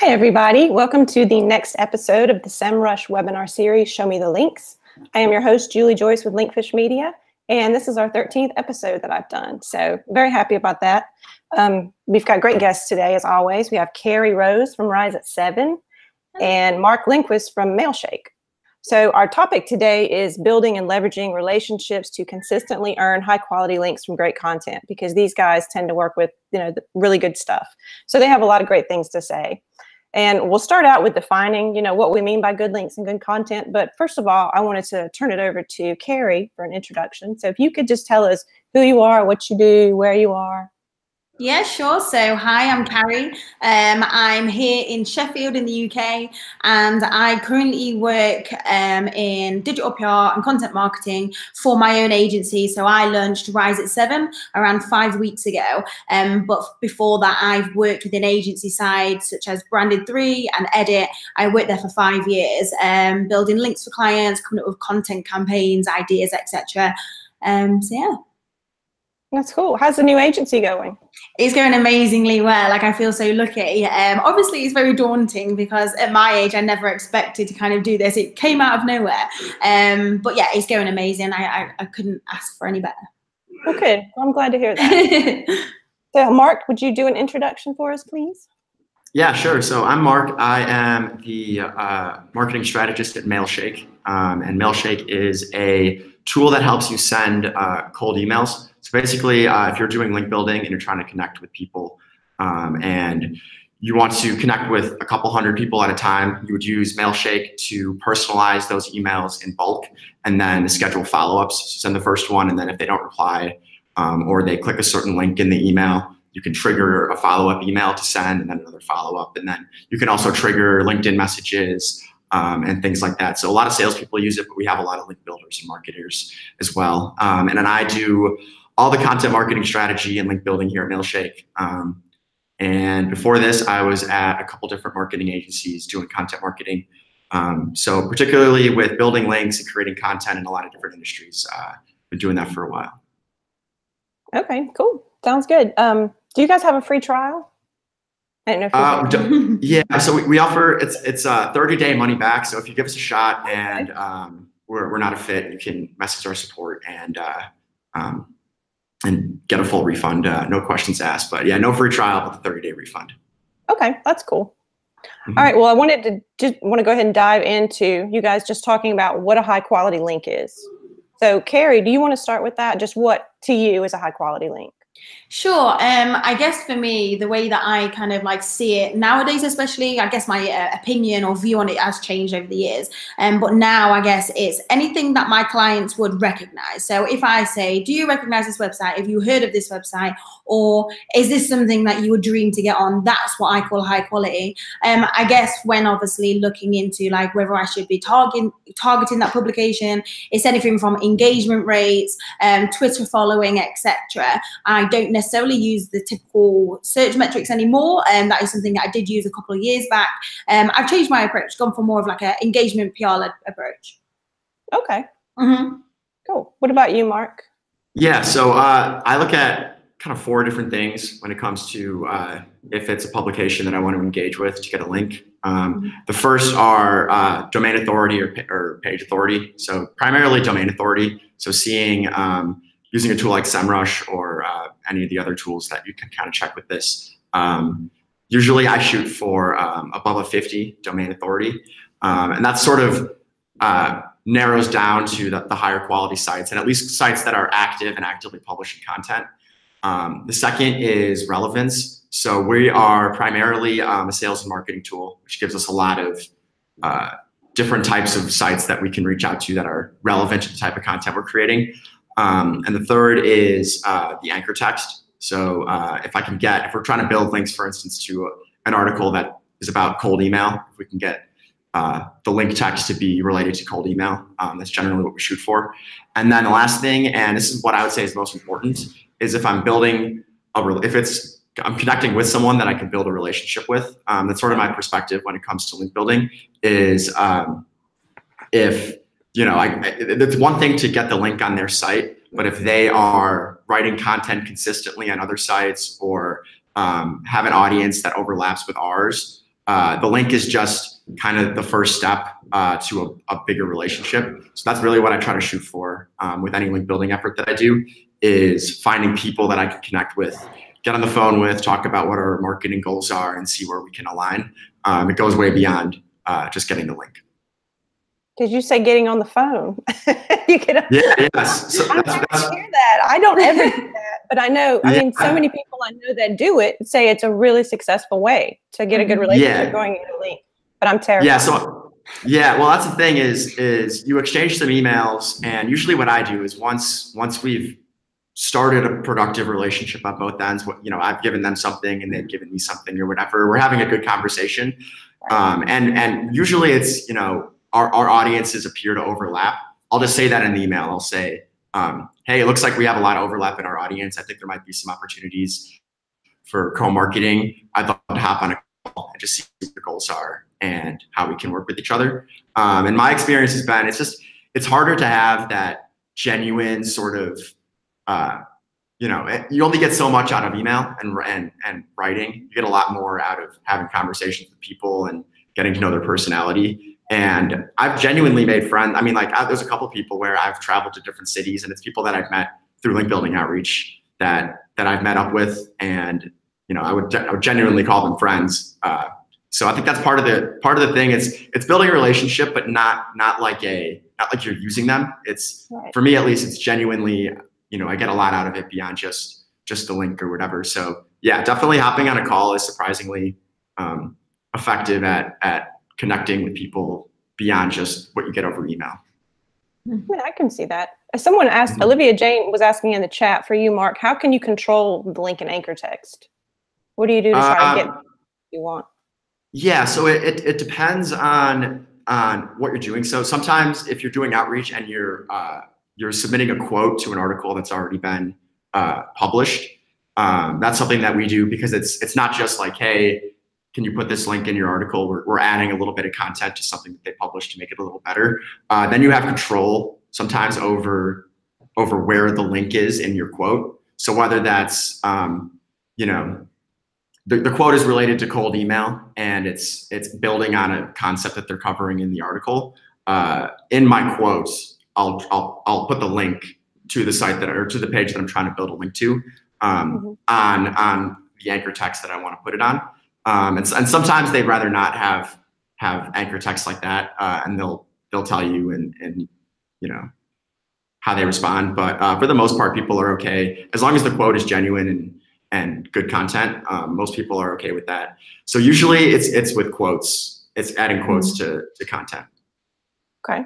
Hi, everybody. Welcome to the next episode of the SEMrush webinar series, Show Me the Links. I am your host, Julie Joyce with Linkfish Media, and this is our 13th episode that I've done. So very happy about that. Um, we've got great guests today, as always. We have Carrie Rose from Rise at Seven and Mark Lindquist from Mailshake. So our topic today is building and leveraging relationships to consistently earn high quality links from great content because these guys tend to work with, you know, really good stuff. So they have a lot of great things to say. And we'll start out with defining, you know, what we mean by good links and good content. But first of all, I wanted to turn it over to Carrie for an introduction. So if you could just tell us who you are, what you do, where you are. Yeah, sure. So, hi, I'm Carrie. Um, I'm here in Sheffield in the UK, and I currently work um, in digital PR and content marketing for my own agency. So, I launched Rise at Seven around five weeks ago. Um, but before that, I've worked within agency sides such as Branded Three and Edit. I worked there for five years, um, building links for clients, coming up with content campaigns, ideas, etc. Um, so, yeah. That's cool. How's the new agency going? It's going amazingly well. Like I feel so lucky. Um, obviously, it's very daunting because at my age, I never expected to kind of do this. It came out of nowhere. Um, but yeah, it's going amazing. I, I, I couldn't ask for any better. Okay, I'm glad to hear that. so, Mark, would you do an introduction for us, please? Yeah, sure. So I'm Mark. I am the uh, marketing strategist at Mailshake, um, and Mailshake is a tool that helps you send uh, cold emails so basically, uh, if you're doing link building and you're trying to connect with people um, and you want to connect with a couple hundred people at a time, you would use Mailshake to personalize those emails in bulk and then schedule follow-ups. So send the first one, and then if they don't reply um, or they click a certain link in the email, you can trigger a follow-up email to send and then another follow-up. And then you can also trigger LinkedIn messages um, and things like that. So a lot of salespeople use it, but we have a lot of link builders and marketers as well. Um, and then I do all the content marketing strategy and link building here at Mailshake. Um, and before this, I was at a couple different marketing agencies doing content marketing. Um, so particularly with building links and creating content in a lot of different industries, uh, been doing that for a while. Okay, cool. Sounds good. Um, do you guys have a free trial? I don't know. Uh, yeah, so we, we, offer it's it's a 30 day money back. So if you give us a shot and um, we're, we're not a fit, you can message our support and uh, um, and get a full refund. Uh, no questions asked. But yeah, no free trial, but the 30 day refund. Okay, that's cool. Mm-hmm. All right. Well, I wanted to just want to go ahead and dive into you guys just talking about what a high quality link is. So, Carrie, do you want to start with that? Just what to you is a high quality link? Sure. Um, I guess for me, the way that I kind of like see it nowadays, especially, I guess my uh, opinion or view on it has changed over the years. Um, but now I guess it's anything that my clients would recognize. So if I say, do you recognize this website? Have you heard of this website? Or is this something that you would dream to get on? That's what I call high quality. Um, I guess when obviously looking into like whether I should be targeting targeting that publication, it's anything from engagement rates, um, Twitter following, etc. I don't necessarily use the typical search metrics anymore. And um, that is something that I did use a couple of years back. Um, I've changed my approach, gone for more of like an engagement PR led approach. Okay. Mm-hmm. Cool. What about you, Mark? Yeah. So uh, I look at kind of four different things when it comes to uh, if it's a publication that I want to engage with to get a link. Um, mm-hmm. the first are uh, domain authority or, or, page authority. So primarily domain authority. So seeing um, using a tool like SEMrush or any of the other tools that you can kind of check with this. Um, usually I shoot for um, above a 50 domain authority. Um, and that sort of uh, narrows down to the, the, higher quality sites and at least sites that are active and actively publishing content. Um, the second is relevance. So we are primarily um, a sales and marketing tool, which gives us a lot of uh, different types of sites that we can reach out to that are relevant to the type of content we're creating. Um, and the third is uh, the anchor text. So uh, if I can get, if we're trying to build links, for instance, to an article that is about cold email, if we can get uh, the link text to be related to cold email, um, that's generally what we shoot for. And then the last thing, and this is what I would say is most important, is if I'm building a, if it's, I'm connecting with someone that I can build a relationship with. Um, that's sort of my perspective when it comes to link building is um, if you know, I, it's one thing to get the link on their site, but if they are writing content consistently on other sites or um, have an audience that overlaps with ours, uh, the link is just kind of the first step uh, to a, a, bigger relationship. So that's really what I try to shoot for um, with any link building effort that I do is finding people that I can connect with, get on the phone with, talk about what our marketing goals are, and see where we can align. Um, it goes way beyond uh, just getting the link. Did you say getting on the phone? you get. Yeah. Yes. So I that's, hear that. I don't ever do that, but I know. I mean, so many people I know that do it say it's a really successful way to get a good relationship yeah. going in a link. But I'm terrified. Yeah. So. Yeah, well, that's the thing is is you exchange some emails, and usually what I do is once once we've started a productive relationship on both ends, what you know, I've given them something and they've given me something or whatever. We're having a good conversation, um, and and usually it's you know our, our audiences appear to overlap. I'll just say that in the email. I'll say, um, hey, it looks like we have a lot of overlap in our audience. I think there might be some opportunities for co-marketing. I'd love to hop on a call and just see what the goals are and how we can work with each other. Um, and my experience has been, it's just, it's harder to have that genuine sort of, uh, you know, eh, you only get so much out of email and, and, and writing. You get a lot more out of having conversations with people and getting to know their personality. And I've genuinely made friends. I mean, like I, there's a couple people where I've traveled to different cities, and it's people that I've met through link building outreach that that I've met up with, and you know, I would I would genuinely call them friends. Uh, so I think that's part of the part of the thing. It's it's building a relationship, but not not like a not like you're using them. It's right. for me at least. It's genuinely you know I get a lot out of it beyond just just the link or whatever. So yeah, definitely hopping on a call is surprisingly um, effective at at connecting with people beyond just what you get over email. I, mean, I can see that. Someone asked, mm-hmm. Olivia Jane was asking in the chat for you, Mark, how can you control the link and anchor text? What do you do to try uh, to get you want? Yeah, so it, it, it, depends on on what you're doing. So sometimes if you're doing outreach and you're uh, you're submitting a quote to an article that's already been uh, published, um, that's something that we do because it's it's not just like, hey, can you put this link in your article? We're, we're adding a little bit of content to something that they published to make it a little better. Uh, then you have control sometimes over over where the link is in your quote. So whether that's um, you know the, the quote is related to cold email and it's it's building on a concept that they're covering in the article. Uh, in my quotes, I'll, I'll I'll put the link to the site that or to the page that I'm trying to build a link to um, mm-hmm. on on the anchor text that I want to put it on. Um, and, and sometimes they'd rather not have have anchor text like that, uh, and they'll they'll tell you and and you know how they respond. But uh, for the most part, people are okay as long as the quote is genuine and and good content. Um, most people are okay with that. So usually it's it's with quotes. It's adding quotes to to content. Okay.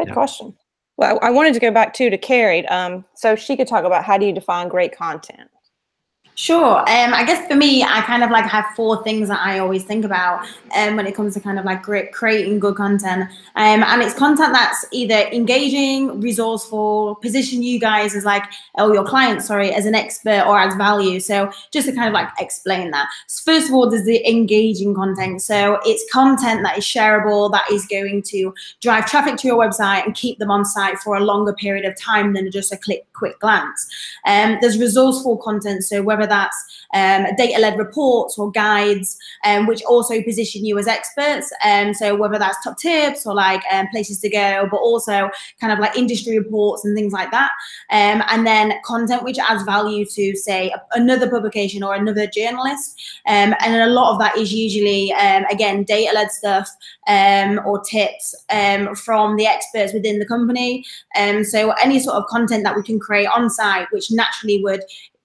Good yeah. question. Well, I wanted to go back too to Carrie, um, so she could talk about how do you define great content. Sure. Um, I guess for me, I kind of like have four things that I always think about um, when it comes to kind of like great, creating good content. Um, and it's content that's either engaging, resourceful, position you guys as like, oh, your client, sorry, as an expert or as value. So just to kind of like explain that. First of all, there's the engaging content. So it's content that is shareable, that is going to drive traffic to your website and keep them on site for a longer period of time than just a click, quick glance. Um, there's resourceful content. So whether whether that's um, data-led reports or guides, um, which also position you as experts. Um, so whether that's top tips or like um, places to go, but also kind of like industry reports and things like that. Um, and then content which adds value to say another publication or another journalist. Um, and a lot of that is usually, again, data-led stuff or tips from the experts within the company. So any sort of content that we can create on site, which naturally would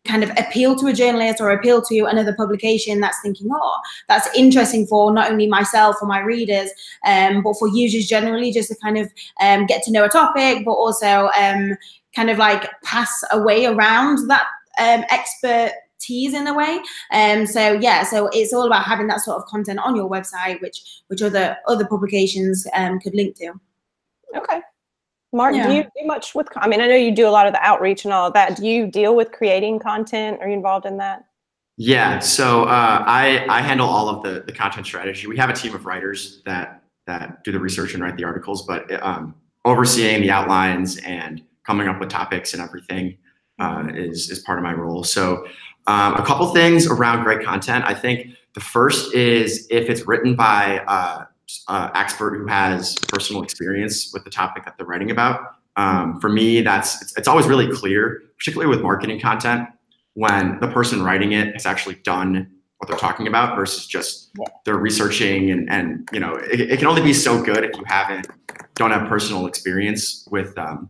kind of appeal to a journalist or appeal to another publication that's thinking, oh, that's interesting for not only myself or my readers, um, but for users generally, just to kind of um, get to know a topic, but also um, kind of like pass away around that um, expertise in a way. Um, so yeah, so it's all about having that sort of content on your website, which which other other publications um, could link to. Okay. Mark, yeah. do you do much with? I mean, I know you do a lot of the outreach and all of that. Do you deal with creating content? Are you involved in that? Yeah, so uh, I I handle all of the the content strategy. We have a team of writers that that do the research and write the articles, but um, overseeing the outlines and coming up with topics and everything uh, is is part of my role. So Um, a couple things around great content. I think the first is if it's written by uh, uh, expert who has personal experience with the topic that they're writing about. Um, for me, that's it's, it's, always really clear, particularly with marketing content, when the person writing it has actually done what they're talking about versus just they're researching and and you know it, it, can only be so good if you haven't don't have personal experience with um,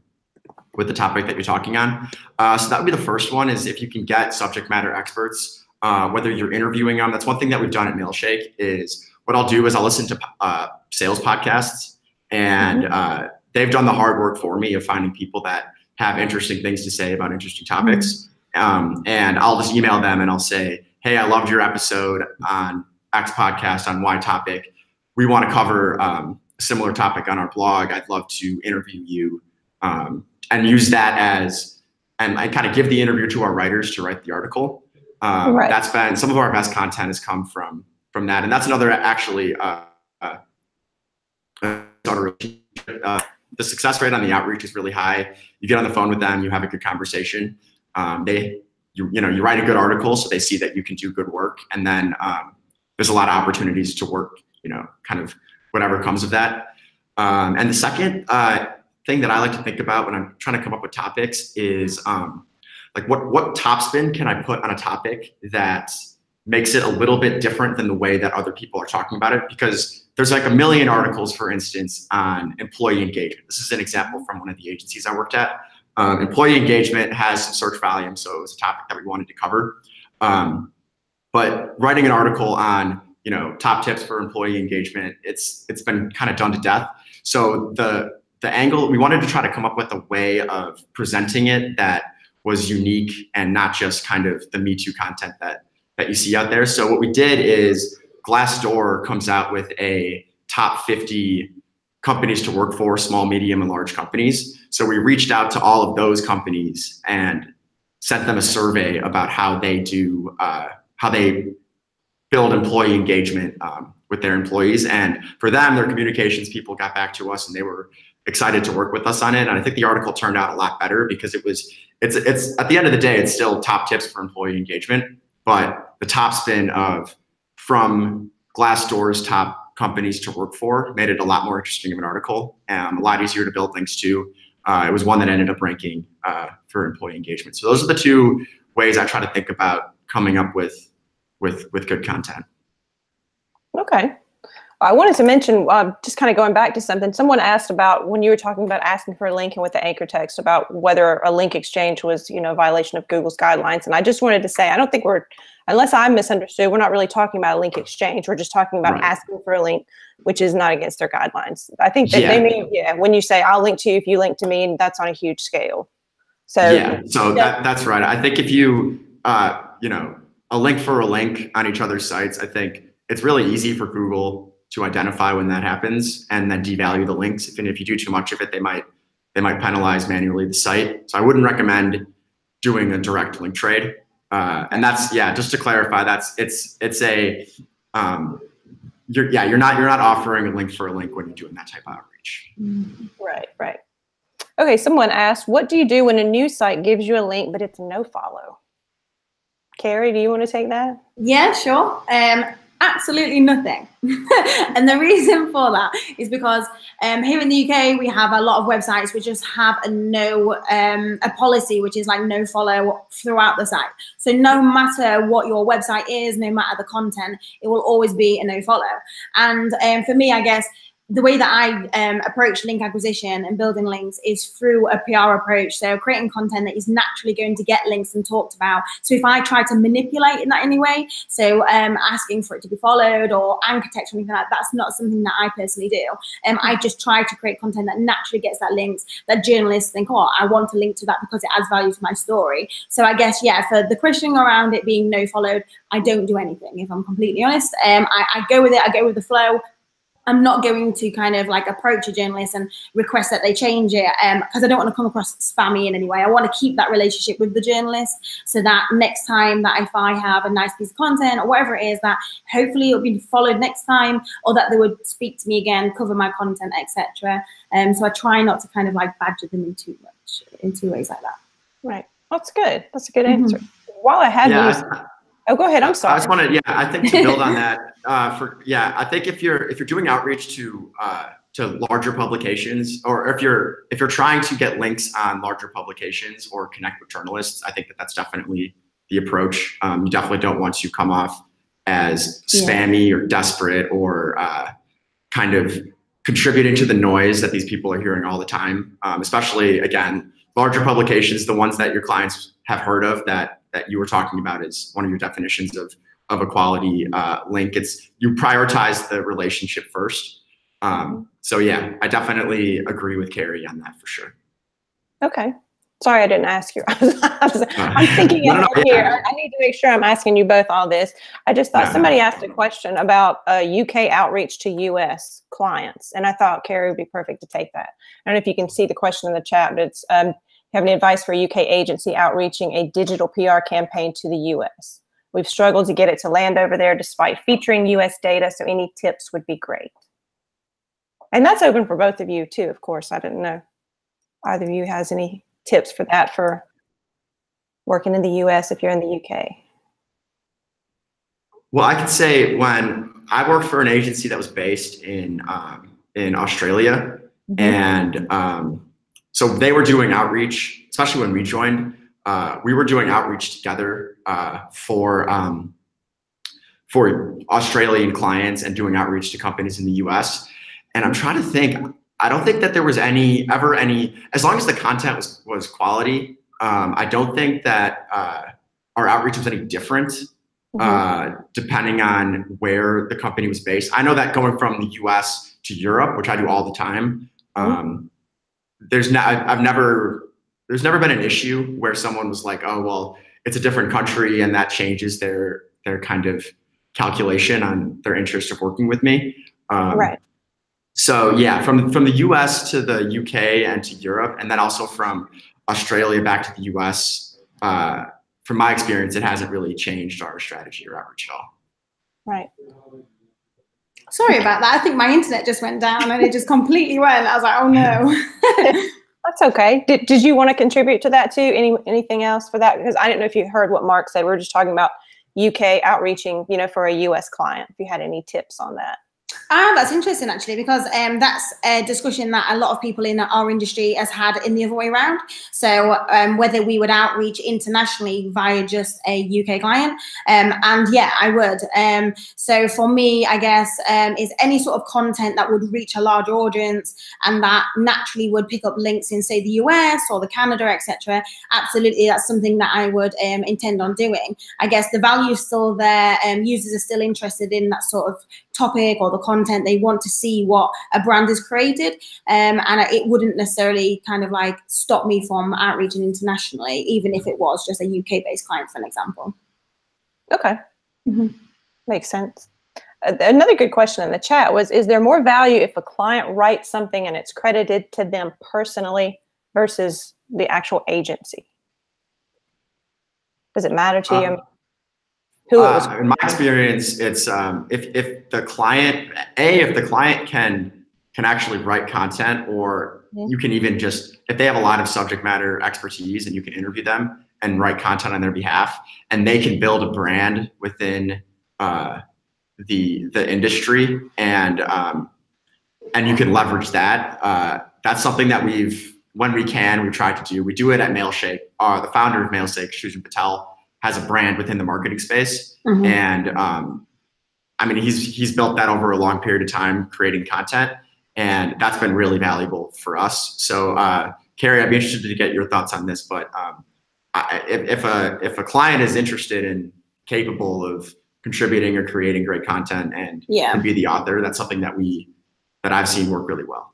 with the topic that you're talking on. Uh, so that would be the first one is if you can get subject matter experts, uh, whether you're interviewing them. That's one thing that we've done at Mailshake is what I'll do is I'll listen to uh, sales podcasts and mm-hmm. uh, they've done the hard work for me of finding people that have interesting things to say about interesting topics. Mm-hmm. Um, and I'll just email them and I'll say, Hey, I loved your episode on X podcast on Y topic. We want to cover um, a similar topic on our blog. I'd love to interview you um, and use that as, and I kind of give the interview to our writers to write the article. Um, right. That's been some of our best content has come from from that, and that's another actually uh, uh, uh, the success rate on the outreach is really high. You get on the phone with them, you have a good conversation. Um, they, you, you know, you write a good article, so they see that you can do good work, and then um, there's a lot of opportunities to work. You know, kind of whatever comes of that. Um, and the second uh, thing that I like to think about when I'm trying to come up with topics is um, like what what top spin can I put on a topic that makes it a little bit different than the way that other people are talking about it because there's like a million articles, for instance, on employee engagement. This is an example from one of the agencies I worked at. Um, employee engagement has some search volume, so it was a topic that we wanted to cover. Um, but writing an article on you know top tips for employee engagement, it's it's been kind of done to death. So the the angle we wanted to try to come up with a way of presenting it that was unique and not just kind of the Me Too content that that you see out there. So what we did is Glassdoor comes out with a top 50 companies to work for, small, medium, and large companies. So we reached out to all of those companies and sent them a survey about how they do, uh, how they build employee engagement um, with their employees. And for them, their communications people got back to us and they were excited to work with us on it. And I think the article turned out a lot better because it was, it's, it's at the end of the day, it's still top tips for employee engagement, but the top spin of from Glassdoor's top companies to work for made it a lot more interesting of an article, um, a lot easier to build things to. Uh, it was one that ended up ranking uh, for employee engagement. So those are the two ways I try to think about coming up with with with good content. Okay. I wanted to mention, uh, just kind of going back to something, someone asked about when you were talking about asking for a link and with the anchor text about whether a link exchange was, you know, violation of Google's guidelines. And I just wanted to say, I don't think we're, unless I'm misunderstood, we're not really talking about a link exchange. We're just talking about right. asking for a link, which is not against their guidelines. I think that yeah. they mean, yeah, when you say I'll link to you if you link to me, and that's on a huge scale. So yeah, so yeah. That, that's right. I think if you, uh, you know, a link for a link on each other's sites, I think it's really easy for Google to identify when that happens and then devalue the links. If, and if you do too much of it, they might they might penalize manually the site. So I wouldn't recommend doing a direct link trade. Uh, and that's yeah, just to clarify, that's it's it's a um, you're yeah you're not you're not offering a link for a link when you're doing that type of outreach. Mm-hmm. Right, right. Okay, someone asked, what do you do when a new site gives you a link but it's no follow? Carrie, do you want to take that? Yeah, sure. Um, absolutely nothing. and the reason for that is because um, here in the UK we have a lot of websites which just have a no um, a policy which is like no follow throughout the site. So no matter what your website is, no matter the content, it will always be a no follow. And um, for me, I guess the way that I um, approach link acquisition and building links is through a PR approach. So creating content that is naturally going to get links and talked about. So if I try to manipulate in that any way, so um, asking for it to be followed or anchor text or anything like that, that's not something that I personally do. Um, I just try to create content that naturally gets that links that journalists think, oh, I want to link to that because it adds value to my story. So I guess, yeah, for the questioning around it being no followed, I don't do anything, if I'm completely honest. Um, I, I go with it, I go with the flow. I'm not going to kind of like approach a journalist and request that they change it because um, I don't want to come across spammy in any way. I want to keep that relationship with the journalist so that next time that if I have a nice piece of content or whatever it is, that hopefully it'll be followed next time or that they would speak to me again, cover my content, etc. Um, so I try not to kind of like badger them in too much in two ways like that. Right. That's good. That's a good mm-hmm. answer. while I had Yeah, you, I- oh, go ahead. I'm sorry. I just want to, yeah, I think to build on that, uh, for, yeah, I think if you're, if you're doing outreach to, uh, to larger publications, or if you're, if you're trying to get links on larger publications or connect with journalists, I think that that's definitely the approach. Um, you definitely don't want to come off as Yeah. spammy or desperate or, uh, kind of contributing to the noise that these people are hearing all the time. Um, especially again, larger publications, the ones that your clients have heard of that that you were talking about is one of your definitions of of a quality uh, link. It's you prioritize the relationship first. Um, so yeah, I definitely agree with Carrie on that for sure. Okay. Sorry, I didn't ask you. I was, I was, I'm thinking No, no, no, here. yeah. I need to make sure I'm asking you both all this. I just thought somebody asked a question about uh, UK outreach to US clients, and I thought Carrie would be perfect to take that. I don't know if you can see the question in the chat, but it's um, have any advice for a UK agency outreaching a digital PR campaign to the US? We've struggled to get it to land over there despite featuring US data, so any tips would be great. And that's open for both of you too, of course. I didn't know either of you has any tips for that for working in the US if you're in the UK. Well, I could say when I worked for an agency that was based in um, in Australia, and um, so they were doing outreach, especially when we joined. Uh, we were doing outreach together uh, for um, for Australian clients and doing outreach to companies in the U.S. And I'm trying to think. I don't think that there was any ever any as long as the content was was quality. Um, I don't think that uh, our outreach was any different Mhm. uh, depending on where the company was based. I know that going from the U.S. to Europe, which I do all the time, um, there's not. I've, I've never. There's never been an issue where someone was like, "Oh, well, it's a different country," and that changes their their kind of calculation on their interest of working with me. Um, right. so yeah, from from the U.S. to the U.K. and to Europe, and then also from Australia back to the U.S. Uh, from my experience, it hasn't really changed our strategy or outreach at all. Right. Sorry about that. I think my internet just went down and it just completely went. I was like, oh no. That's okay. Did, did you want to contribute to that too? Any anything else for that? Because I didn't know if you heard what Mark said. We were just talking about UK outreaching, you know, for a US client. If you had any tips on that. Ah, that's interesting actually, because um, that's a discussion that a lot of people in our industry has had in the other way around. So um, whether we would outreach internationally via just a UK client, um, and yeah, I would. Um, so for me, I guess um, is any sort of content that would reach a large audience and that naturally would pick up links in say the US or the Canada, etc. Absolutely, that's something that I would um, intend on doing. I guess the value is still there, users are still interested in that sort of topic or the content they want to see what a brand has created um, and it wouldn't necessarily kind of like stop me from outreaching internationally even if it was just a uk based client for an example Okay. Makes sense. Uh, Another good question in the chat was Is there more value if a client writes something and it's credited to them personally versus the actual agency? Does it matter to you? Um, mean, Who was? Uh, in my experience, it's um, if if the client a if the client can can actually write content, or Mhm. you can even just if they have a lot of subject matter expertise, and you can interview them and write content on their behalf, and they can build a brand within uh, the the industry, and um, and you can leverage that. Uh, that's something that we've when we can we try to do. We do it at Mailshake. Uh, the founder of Mailshake, Sujan Patel, has a brand within the marketing space Mhm. and um, I mean he's he's built that over a long period of time creating content, and that's been really valuable for us. So, uh, Carrie, I'd be interested to get your thoughts on this. But um, I, if, if a if a client is interested and capable of contributing or creating great content and yeah can be the author, that's something that we that I've seen work really well.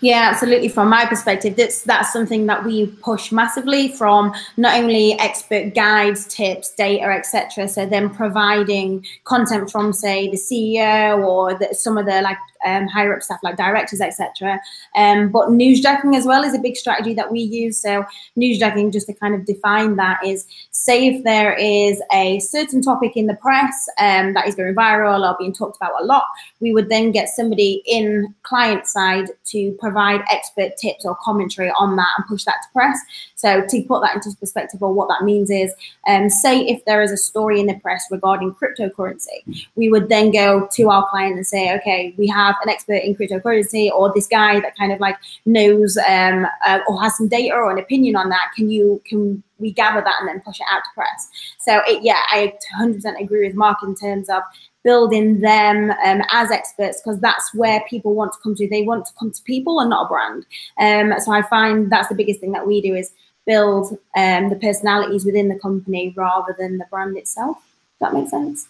Yeah, absolutely. From my perspective, that's that's something that we push massively from not only expert guides, tips, data, etc. So then providing content from say the CEO or the, some of the like um, higher up staff like directors, etc. Um, but newsjacking as well is a big strategy that we use. So newsjacking, just to kind of define that, is say if there is a certain topic in the press um, that is going viral or being talked about a lot, we would then get somebody in client side to provide expert tips or commentary on that and push that to press. So to put that into perspective, or what that means is, um, say if there is a story in the press regarding cryptocurrency, we would then go to our client and say, okay, we have an expert in cryptocurrency or this guy that kind of like knows um, uh, or has some data or an opinion on that. Can you can we gather that and then push it out to press? So it, yeah, I 100% agree with Mark in terms of building them um, as experts because that's where people want to come to. They want to come to people and not a brand. Um, so I find that's the biggest thing that we do is build um, the personalities within the company rather than the brand itself. Does that make sense?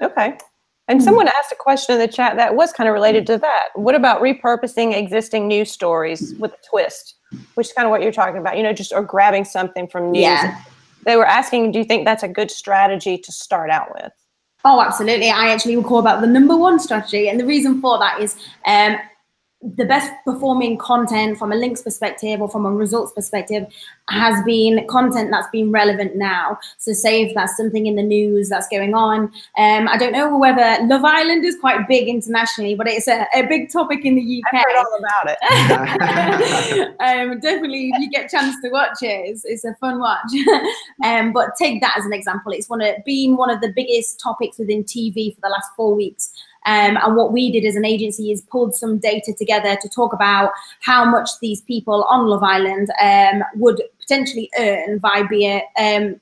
Okay. And someone asked a question in the chat that was kind of related to that. What about repurposing existing news stories with a twist, which is kind of what you're talking about, you know, just or grabbing something from news. Yeah. They were asking, do you think that's a good strategy to start out with? Oh, absolutely. I actually would call that the number one strategy. And the reason for that is um, the best performing content from a links perspective or from a results perspective has been content that's been relevant now. So, say if that's something in the news that's going on. Um, I don't know whether Love Island is quite big internationally, but it's a, a big topic in the UK. I've heard all about it. um, definitely, if you get a chance to watch it, it's, it's a fun watch. um, but take that as an example. It's one of being one of the biggest topics within TV for the last four weeks. Um, and what we did as an agency is pulled some data together to talk about how much these people on Love Island um, would potentially earn by being um,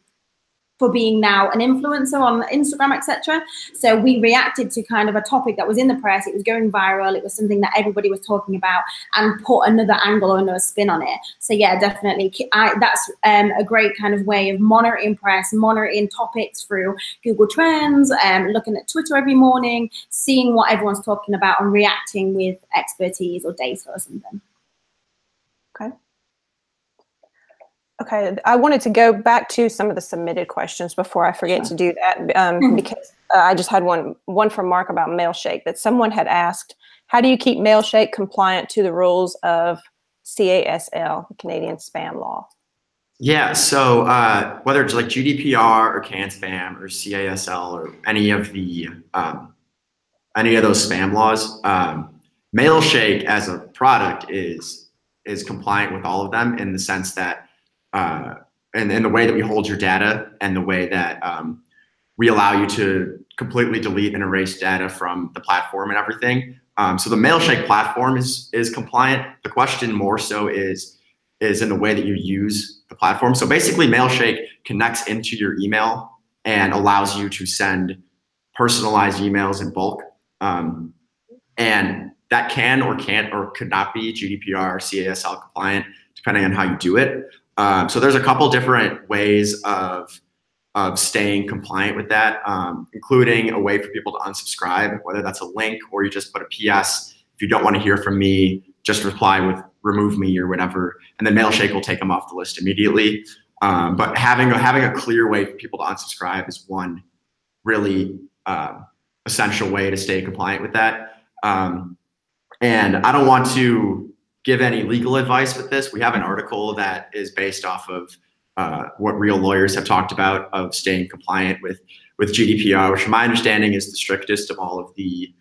for being now an influencer on Instagram, etc. So we reacted to kind of a topic that was in the press. It was going viral. It was something that everybody was talking about, and put another angle or another spin on it. So yeah, definitely, I, that's um, a great kind of way of monitoring press, monitoring topics through Google Trends, um, looking at Twitter every morning, seeing what everyone's talking about, and reacting with expertise or data or something. Okay, I wanted to go back to some of the submitted questions before I forget to do that um, Mhm. because uh, I just had one one from Mark about Mailshake that someone had asked, how do you keep Mailshake compliant to the rules of CASL, Canadian Spam Law? Yeah, so uh, whether it's like GDPR or CAN spam or CASL or any of the um, any of those spam laws, um, Mailshake as a product is is compliant with all of them in the sense that uh, and in the way that we hold your data and the way that um, we allow you to completely delete and erase data from the platform and everything. Um, so the Mailshake platform is is compliant. The question more so is is in the way that you use the platform. So basically, Mailshake connects into your email and allows you to send personalized emails in bulk. Um, and that can or can't or could not be GDPR CASL compliant, depending on how you do it. Um, so there's a couple different ways of of staying compliant with that, um, including a way for people to unsubscribe, whether that's a link or you just put a PS. If you don't want to hear from me, just reply with remove me or whatever, and then Mailshake will take them off the list immediately. Um, but having a, having a clear way for people to unsubscribe is one really um, essential way to stay compliant with that. Um, and I don't want to give any legal advice with this. We have an article that is based off of uh, what real lawyers have talked about of staying compliant with with GDPR, which, from my understanding, is the strictest of all of the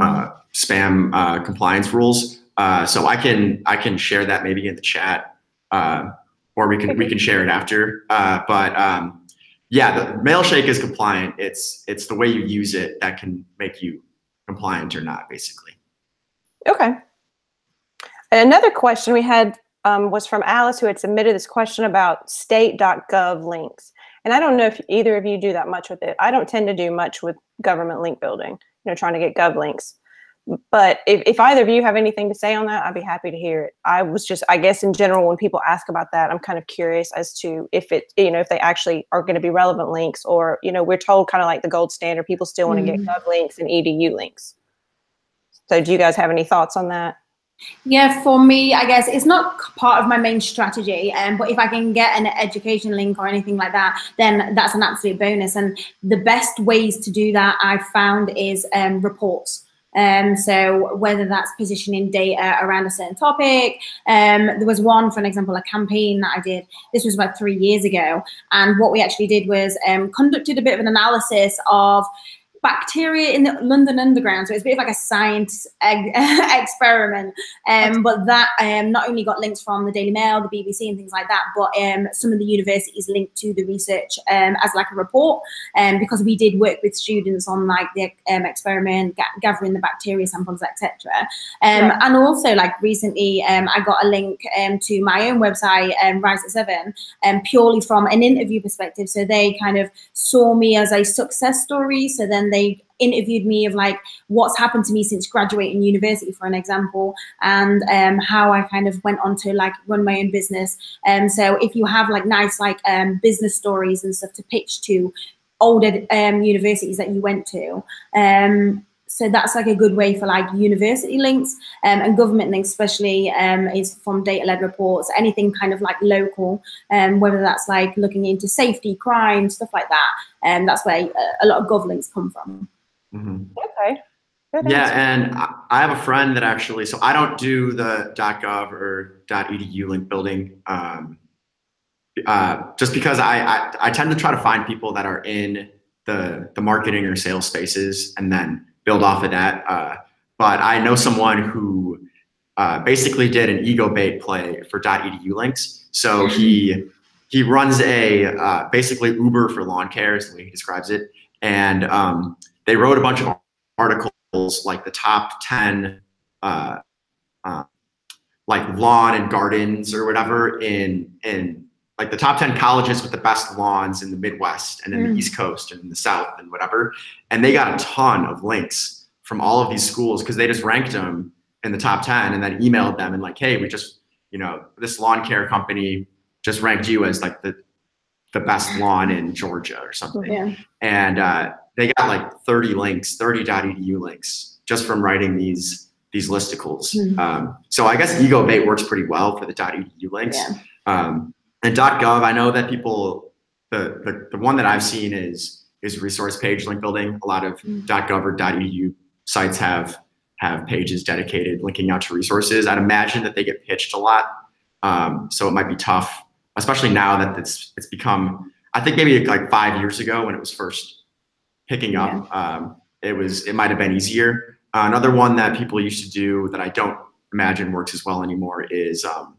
uh, spam uh, compliance rules. Uh, so I can I can share that maybe in the chat, uh, or we can we can share it after. Uh, but um, yeah, the Mailshake is compliant. It's it's the way you use it that can make you compliant or not, basically. Okay. And another question we had um, was from Alice, who had submitted this question about state.gov links. And I don't know if either of you do that much with it. I don't tend to do much with government link building, you know, trying to get gov links. But if, if either of you have anything to say on that, I'd be happy to hear it. I was just, I guess, in general, when people ask about that, I'm kind of curious as to if it, you know, if they actually are going to be relevant links or, you know, we're told kind of like the gold standard, people still want to get gov links and edu links. So do you guys have any thoughts on that? Yeah, for me, I guess it's not part of my main strategy. Um, but if I can get an education link or anything like that, then that's an absolute bonus. And the best ways to do that I've found is um, reports. Um, so whether that's positioning data around a certain topic, um, there was one, for an example, a campaign that I did. This was about three years ago, and what we actually did was um, conducted a bit of an analysis of bacteria in the London Underground. So it's a bit of like a science experiment. Um, but that um, not only got links from the Daily Mail, the BBC, and things like that, but um, some of the universities linked to the research um, as like a report. Um, because we did work with students on like the um, experiment, ga- gathering the bacteria samples, etc. Um, Right. And also, like recently, um, I got a link um, to my own website, um, Rise at Seven, um, purely from an interview perspective. So they kind of saw me as a success story. So then they interviewed me of like what's happened to me since graduating university, for an example, and um, how I kind of went on to like run my own business. Um, so if you have like nice like um, business stories and stuff to pitch to older um, universities that you went to. So that's like a good way for like university links um, and government links, especially um, is from data-led reports, anything kind of like local, um, whether that's like looking into safety, crime, stuff like that. And um, that's where uh, a lot of gov links come from. Mhm. Okay. Good Yeah, answer. and I I have a friend that actually, so I don't do the .gov or .edu link building, um, uh, just because I, I I tend to try to find people that are in the the marketing or sales spaces and then build off of that. Uh, but I know someone who uh, basically did an ego bait play for .edu links. So he he runs a uh, basically Uber for lawn care is the way he describes it, and um, they wrote a bunch of articles like the top 10 uh, uh, like lawn and gardens or whatever in in like the top 10 colleges with the best lawns in the midwest and in Mm. the east coast and in the south and whatever and they got a ton of links from all of these schools because they just ranked them in the top 10 and then emailed them and like hey we just you know this lawn care company just ranked you as like the the best lawn in georgia or something Yeah. and uh, they got like 30 links 30.edu links just from writing these these listicles Hmm. um, so i guess ego bait works pretty well for the edu links Yeah. um, and gov i know that people the, the the one that i've seen is is resource page link building. A lot of Mm. gov or edu sites have have pages dedicated linking out to resources. I'd imagine that they get pitched a lot um, so it might be tough especially now that it's it's become i think maybe like five years ago when it was first picking up um, it was it might have been easier. Uh, another one that people used to do that i don't imagine works as well anymore is um,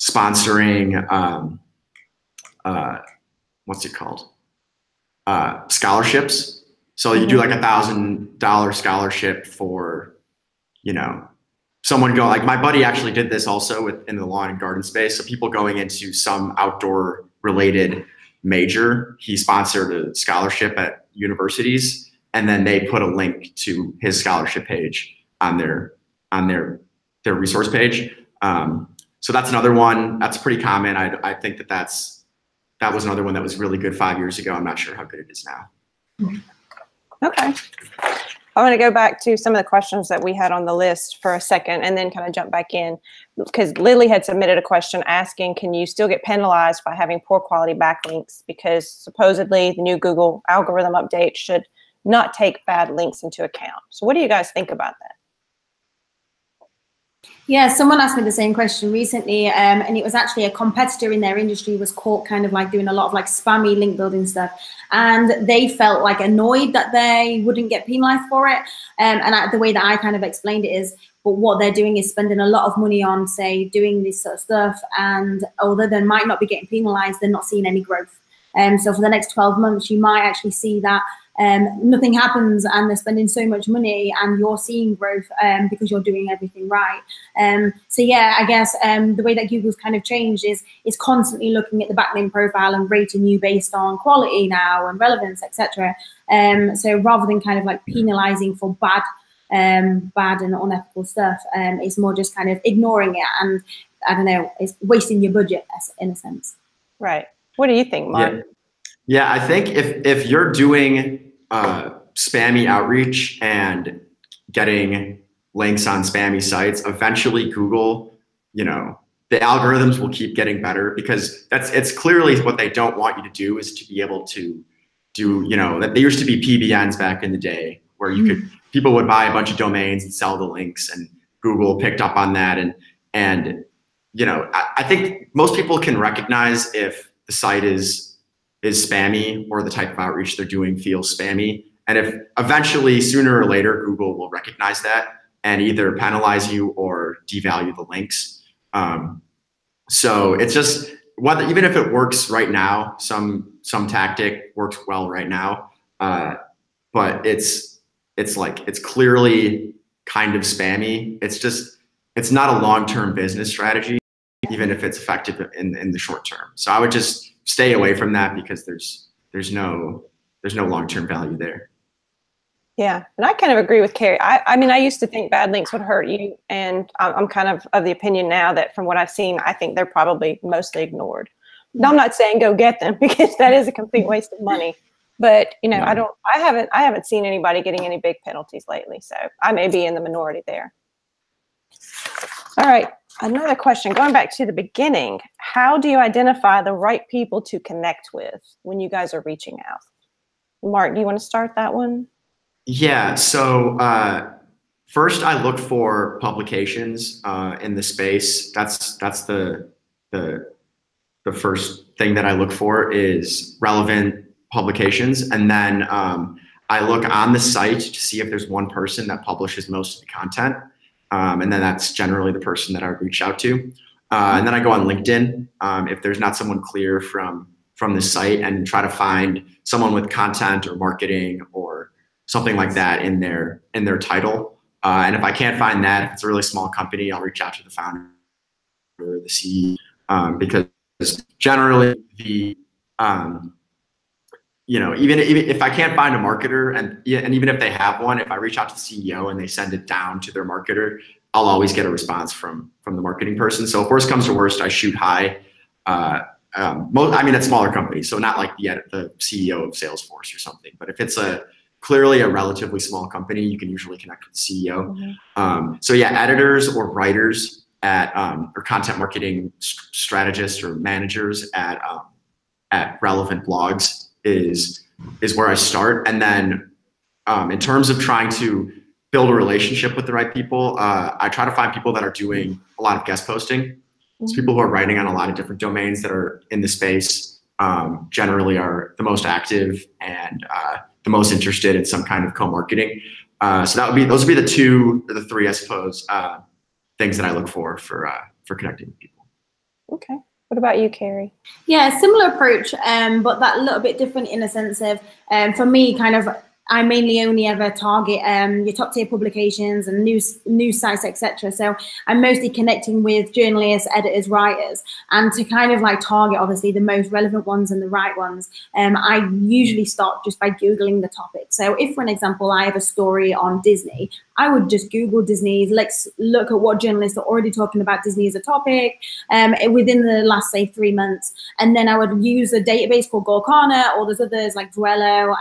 sponsoring um, uh, what's it called? Uh, scholarships. So you do like a thousand dollar scholarship for you know someone go like my buddy actually did this also with in the lawn and garden space. So people going into some outdoor related major he sponsored a scholarship at universities and then they put a link to his scholarship page on their on their their resource page. Um, so that's another one that's pretty common I, I think that that's that was another one that was really good five years ago i'm not sure how good it is now Okay. I want to go back to some of the questions that we had on the list for a second and then kind of jump back in because Lily had submitted a question asking, can you still get penalized by having poor quality backlinks? Because supposedly the new Google algorithm update should not take bad links into account. So what do you guys think about that? Yeah, someone asked me the same question recently, um, and it was actually a competitor in their industry was caught kind of like doing a lot of like spammy link building stuff, and they felt like annoyed that they wouldn't get penalized for it. Um, and I, the way that I kind of explained it is, but what they're doing is spending a lot of money on, say, doing this sort of stuff, and although they might not be getting penalized, they're not seeing any growth. Um, so for the next 12 months, you might actually see that um, nothing happens and they're spending so much money and you're seeing growth um, because you're doing everything right. Um, so yeah, I guess um, the way that Google's kind of changed is is constantly looking at the backlink profile and rating you based on quality now and relevance, etc. Um, so rather than kind of like penalizing for bad, um, bad and unethical stuff, um, it's more just kind of ignoring it and I don't know, it's wasting your budget in a sense. Right. What do you think, Mark? Yeah. Yeah, I think if if you're doing uh, spammy outreach and getting links on spammy sites, eventually Google, you know, the algorithms will keep getting better because that's it's clearly what they don't want you to do is to be able to do, you know, that there used to be PBNs back in the day where you could people would buy a bunch of domains and sell the links, and Google picked up on that, and and you know I, I think most people can recognize if the site is is spammy or the type of outreach they're doing feels spammy, and if eventually sooner or later Google will recognize that and either penalize you or devalue the links. Um, so it's just whether even if it works right now, some some tactic works well right now, uh, but it's it's like it's clearly kind of spammy. It's just it's not a long term business strategy, even if it's effective in in the short term. So I would just stay away from that because there's there's no there's no long term value there. Yeah, and I kind of agree with Carrie. I, I mean, I used to think bad links would hurt you, and I'm, I'm kind of of the opinion now that from what I've seen, I think they're probably mostly ignored. No, I'm not saying go get them because that is a complete waste of money. But you know, I don't. I haven't. I haven't seen anybody getting any big penalties lately, so I may be in the minority there. All right, another question. Going back to the beginning, how do you identify the right people to connect with when you guys are reaching out? Mark, do you want to start that one? Yeah. So uh, first, I look for publications uh, in the space. That's that's the the the first thing that I look for is relevant publications, and then um, I look on the site to see if there's one person that publishes most of the content, um, and then that's generally the person that I would reach out to. Uh, and then I go on LinkedIn um, if there's not someone clear from from the site, and try to find someone with content or marketing or something like that in their in their title. Uh, and if I can't find that, if it's a really small company, I'll reach out to the founder or the CEO um, because generally the um, you know even, even if I can't find a marketer and and even if they have one, if I reach out to the CEO and they send it down to their marketer, I'll always get a response from from the marketing person. So if worst comes to worst, I shoot high. Uh, um, most, I mean, at smaller companies, so not like the the CEO of Salesforce or something. But if it's a clearly a relatively small company, you can usually connect with the CEO. Mm-hmm. Um, so yeah, editors or writers at um, or content marketing st- strategists or managers at um, at relevant blogs is is where I start. And then um, in terms of trying to build a relationship with the right people, uh, I try to find people that are doing a lot of guest posting. Mm-hmm. So people who are writing on a lot of different domains that are in the space um, generally are the most active and uh, the most interested in some kind of co-marketing. Uh, so that would be those would be the two or the three, I suppose, uh, things that I look for for uh, for connecting with people. Okay. What about you, Carrie? Yeah, similar approach, um, but that little bit different in a sense of, um, for me, kind of I mainly only ever target um, your top tier publications and news news sites, etc. So I'm mostly connecting with journalists, editors, writers, and to kind of like target obviously the most relevant ones and the right ones. Um, I usually start just by googling the topic. So if, for an example, I have a story on Disney, I would just Google Disney. Let's look at what journalists are already talking about Disney as a topic um, within the last say three months, and then I would use a database called Gorkana or there's others like Vuelio.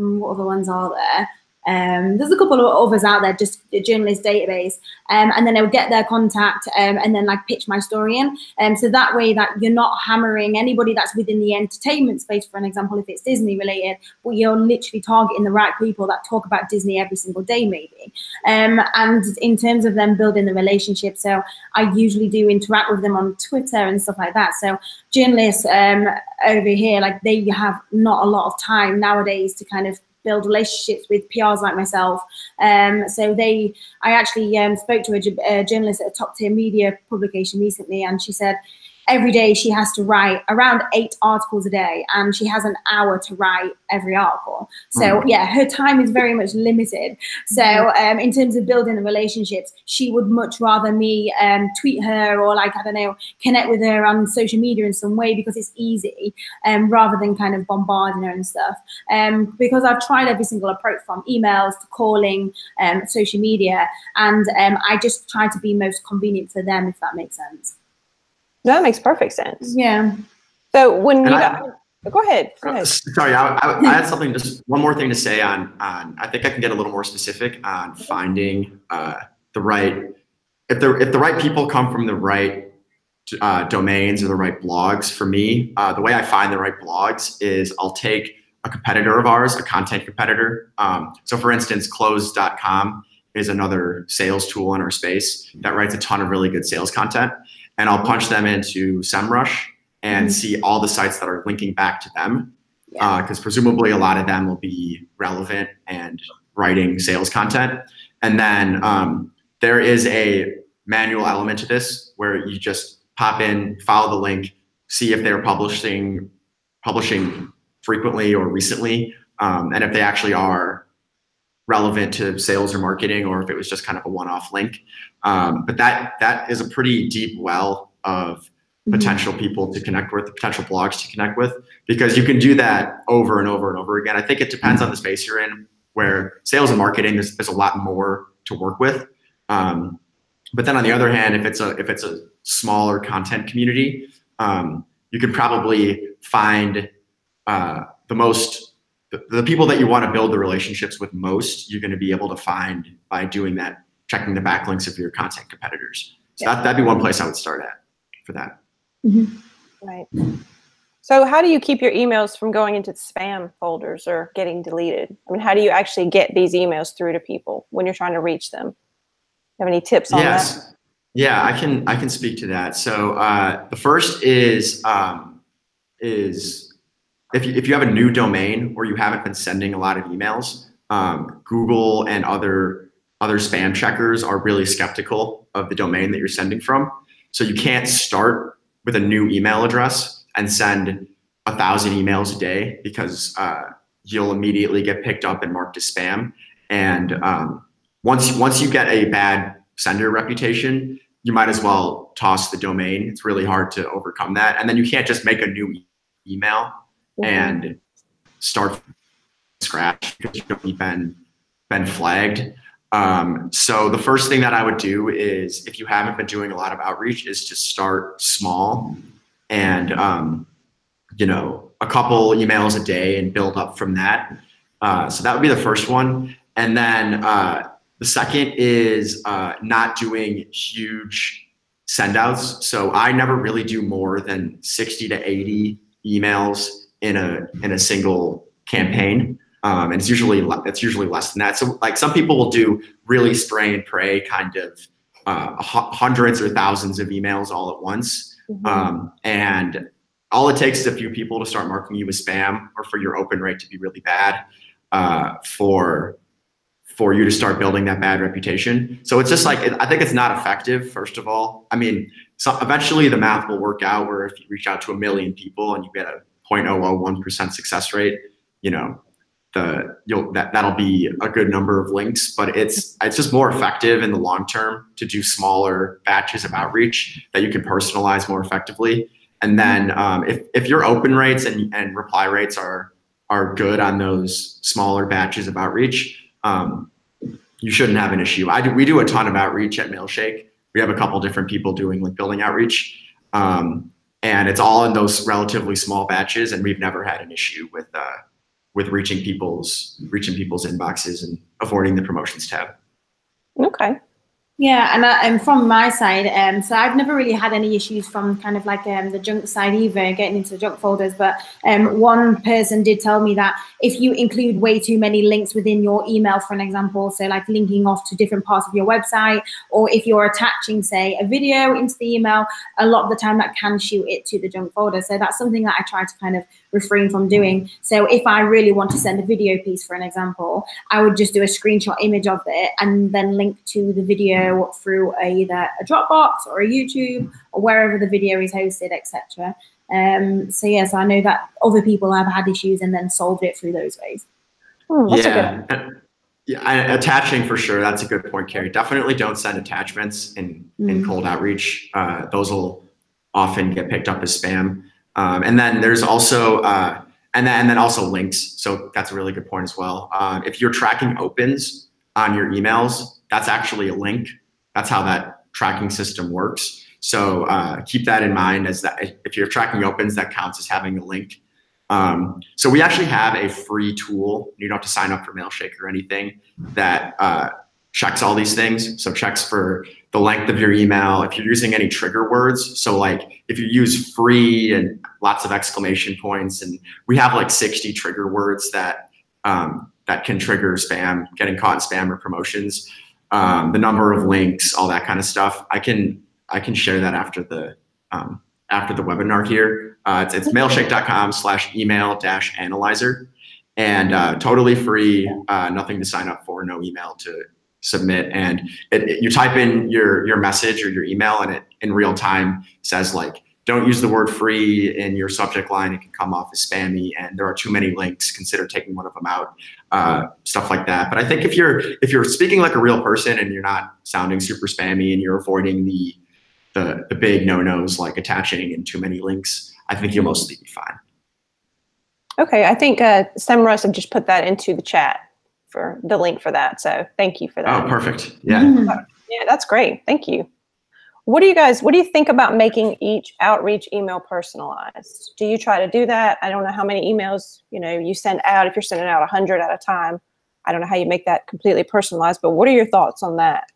What other ones are there? Um, there's a couple of others out there, just a journalist database, um, and then would get their contact um, and then like pitch my story in. Um, so that way that you're not hammering anybody that's within the entertainment space, for an example, if it's Disney related, but you're literally targeting the right people that talk about Disney every single day, maybe. Um, and in terms of them building the relationship, so I usually do interact with them on Twitter and stuff like that. So journalists um, over here, like they have not a lot of time nowadays to kind of build relationships with PRs like myself. Um, so they, I actually um, spoke to a, a journalist at a top tier media publication recently, and she said every day she has to write around eight articles a day and she has an hour to write every article so mm. yeah her time is very much limited so mm-hmm. um, in terms of building the relationships she would much rather me um, tweet her or like i don't know connect with her on social media in some way because it's easy um, rather than kind of bombarding her and stuff um, because i've tried every single approach from emails to calling um, social media and um, i just try to be most convenient for them if that makes sense that makes perfect sense. Yeah. So when you I, go ahead. Go ahead. Sorry, I, I, I, had something. Just one more thing to say on on. I think I can get a little more specific on finding uh, the right. If the if the right people come from the right uh, domains or the right blogs, for me, uh, the way I find the right blogs is I'll take a competitor of ours, a content competitor. Um, so for instance, close.com is another sales tool in our space that writes a ton of really good sales content. And I'll punch them into SEMrush and Mhm. see all the sites that are linking back to them. Yeah. Because presumably a lot of them will be relevant and writing sales content. And then um, there is a manual element to this where you just pop in, follow the link, see if they're publishing publishing frequently or recently, um, and if they actually are relevant to sales or marketing, or if it was just kind of a one-off link. Um, but that that is a pretty deep well of Mhm. potential people to connect with, potential blogs to connect with, because you can do that over and over and over again. I think it depends on the space you're in, where sales and marketing, there's, there's a lot more to work with. Um, but then on the other hand, if it's a if it's a smaller content community, um, you can probably find uh, the most the, the people that you want to build the relationships with most. You're going to be able to find by doing that, checking the backlinks of your content competitors. So that, that'd be one place I would start at for that. Right. So how do you keep your emails from going into spam folders or getting deleted? I mean, how do you actually get these emails through to people when you're trying to reach them? Have any tips on that? yes yeah i can i can speak to that so uh, the first is um, is if you, if you have a new domain or you haven't been sending a lot of emails um, google and other other spam checkers are really skeptical of the domain that you're sending from so you can't start with a new email address and send a thousand emails a day because uh, you'll immediately get picked up and marked as spam and um, once once you get a bad sender reputation, you might as well toss the domain. It's really hard to overcome that. And then you can't just make a new e- email Mhm. and start from scratch because you've been been flagged. Um, so the first thing that I would do is, if you haven't been doing a lot of outreach, is to start small and um, you know a couple emails a day and build up from that. Uh, so that would be the first one. And then uh, the second is uh, not doing huge send outs. So I never really do more than 60 to 80 emails in a in a single campaign. Um, and it's usually it's usually less than that. So like some people will do really spray and pray kind of uh, hu- hundreds or thousands of emails all at once. Mhm. Um, and all it takes is a few people to start marking you as spam or for your open rate to be really bad uh, for for you to start building that bad reputation. So it's just like I think it's not effective. First of all, I mean, so eventually the math will work out where if you reach out to a million people and you get a 0.001 percent success rate, you know, the you'll that that'll be a good number of links. But it's it's just more effective in the long term to do smaller batches of outreach that you can personalize more effectively. And then um, if if your open rates and and reply rates are are good on those smaller batches of outreach, um, you shouldn't have an issue. I do, we do a ton of outreach at Mailshake. We have a couple different people doing like building outreach, um, and it's all in those relatively small batches, and we've never had an issue with uh, with reaching people's reaching people's inboxes and avoiding the promotions tab. Okay. Yeah, and, I, and from my side, um, so I've never really had any issues from kind of like um, the junk side either, getting into the junk folders. But um, one person did tell me that if you include way too many links within your email, for an example, so like linking off to different parts of your website, or if you're attaching, say, a video into the email, a lot of the time that can shoot it to the junk folder. So that's something that I try to kind of refrain from doing. So if I really want to send a video piece, for an example, I would just do a screenshot image of it and then link to the video through a, either a Dropbox or a YouTube or wherever the video is hosted, etc. Um, so yes, I know that other people have had issues and then solved it through those ways. That's a good yeah. Uh, Yeah, attaching for sure. That's a good point, Carrie. Definitely don't send attachments in, in Mm. cold outreach. Uh, those will often get picked up as spam. Um, and then there's also uh, and then and then also links. So that's a really good point as well. Um, if you're tracking opens on your emails, that's actually a link. That's how that tracking system works. So uh, keep that in mind as that if you're tracking opens, that counts as having a link. Um, so we actually have a free tool. You don't have to sign up for Mailshake or anything that uh, checks all these things. So checks for the length of your email, if you're using any trigger words. So like if you use free and lots of exclamation points, and we have like 60 trigger words that um, that can trigger spam, getting caught in spam or promotions, um, the number of links, all that kind of stuff. I can I can share that after the um, after the webinar here. Uh, it's, it's mailshake.com slash email dash analyzer and uh, totally free, uh, nothing to sign up for, no email to submit. And it, it, you type in your, your message or your email and it in real time says like, don't use the word free in your subject line. It can come off as spammy and there are too many links. Consider taking one of them out, uh, stuff like that. But I think if you're, if you're speaking like a real person and you're not sounding super spammy and you're avoiding the, the, the big no-nos like attaching and too many links, I think you'll mostly be fine. Okay, I think uh, SEMrush have just put that into the chat for the link for that. So thank you for that. Oh, perfect. Yeah. Yeah, that's great. Thank you. What do you guys, what do you think about making each outreach email personalized? Do you try to do that? I don't know how many emails, you know, you send out. If you're sending out 100 at a time, I don't know how you make that completely personalized, but what are your thoughts on that?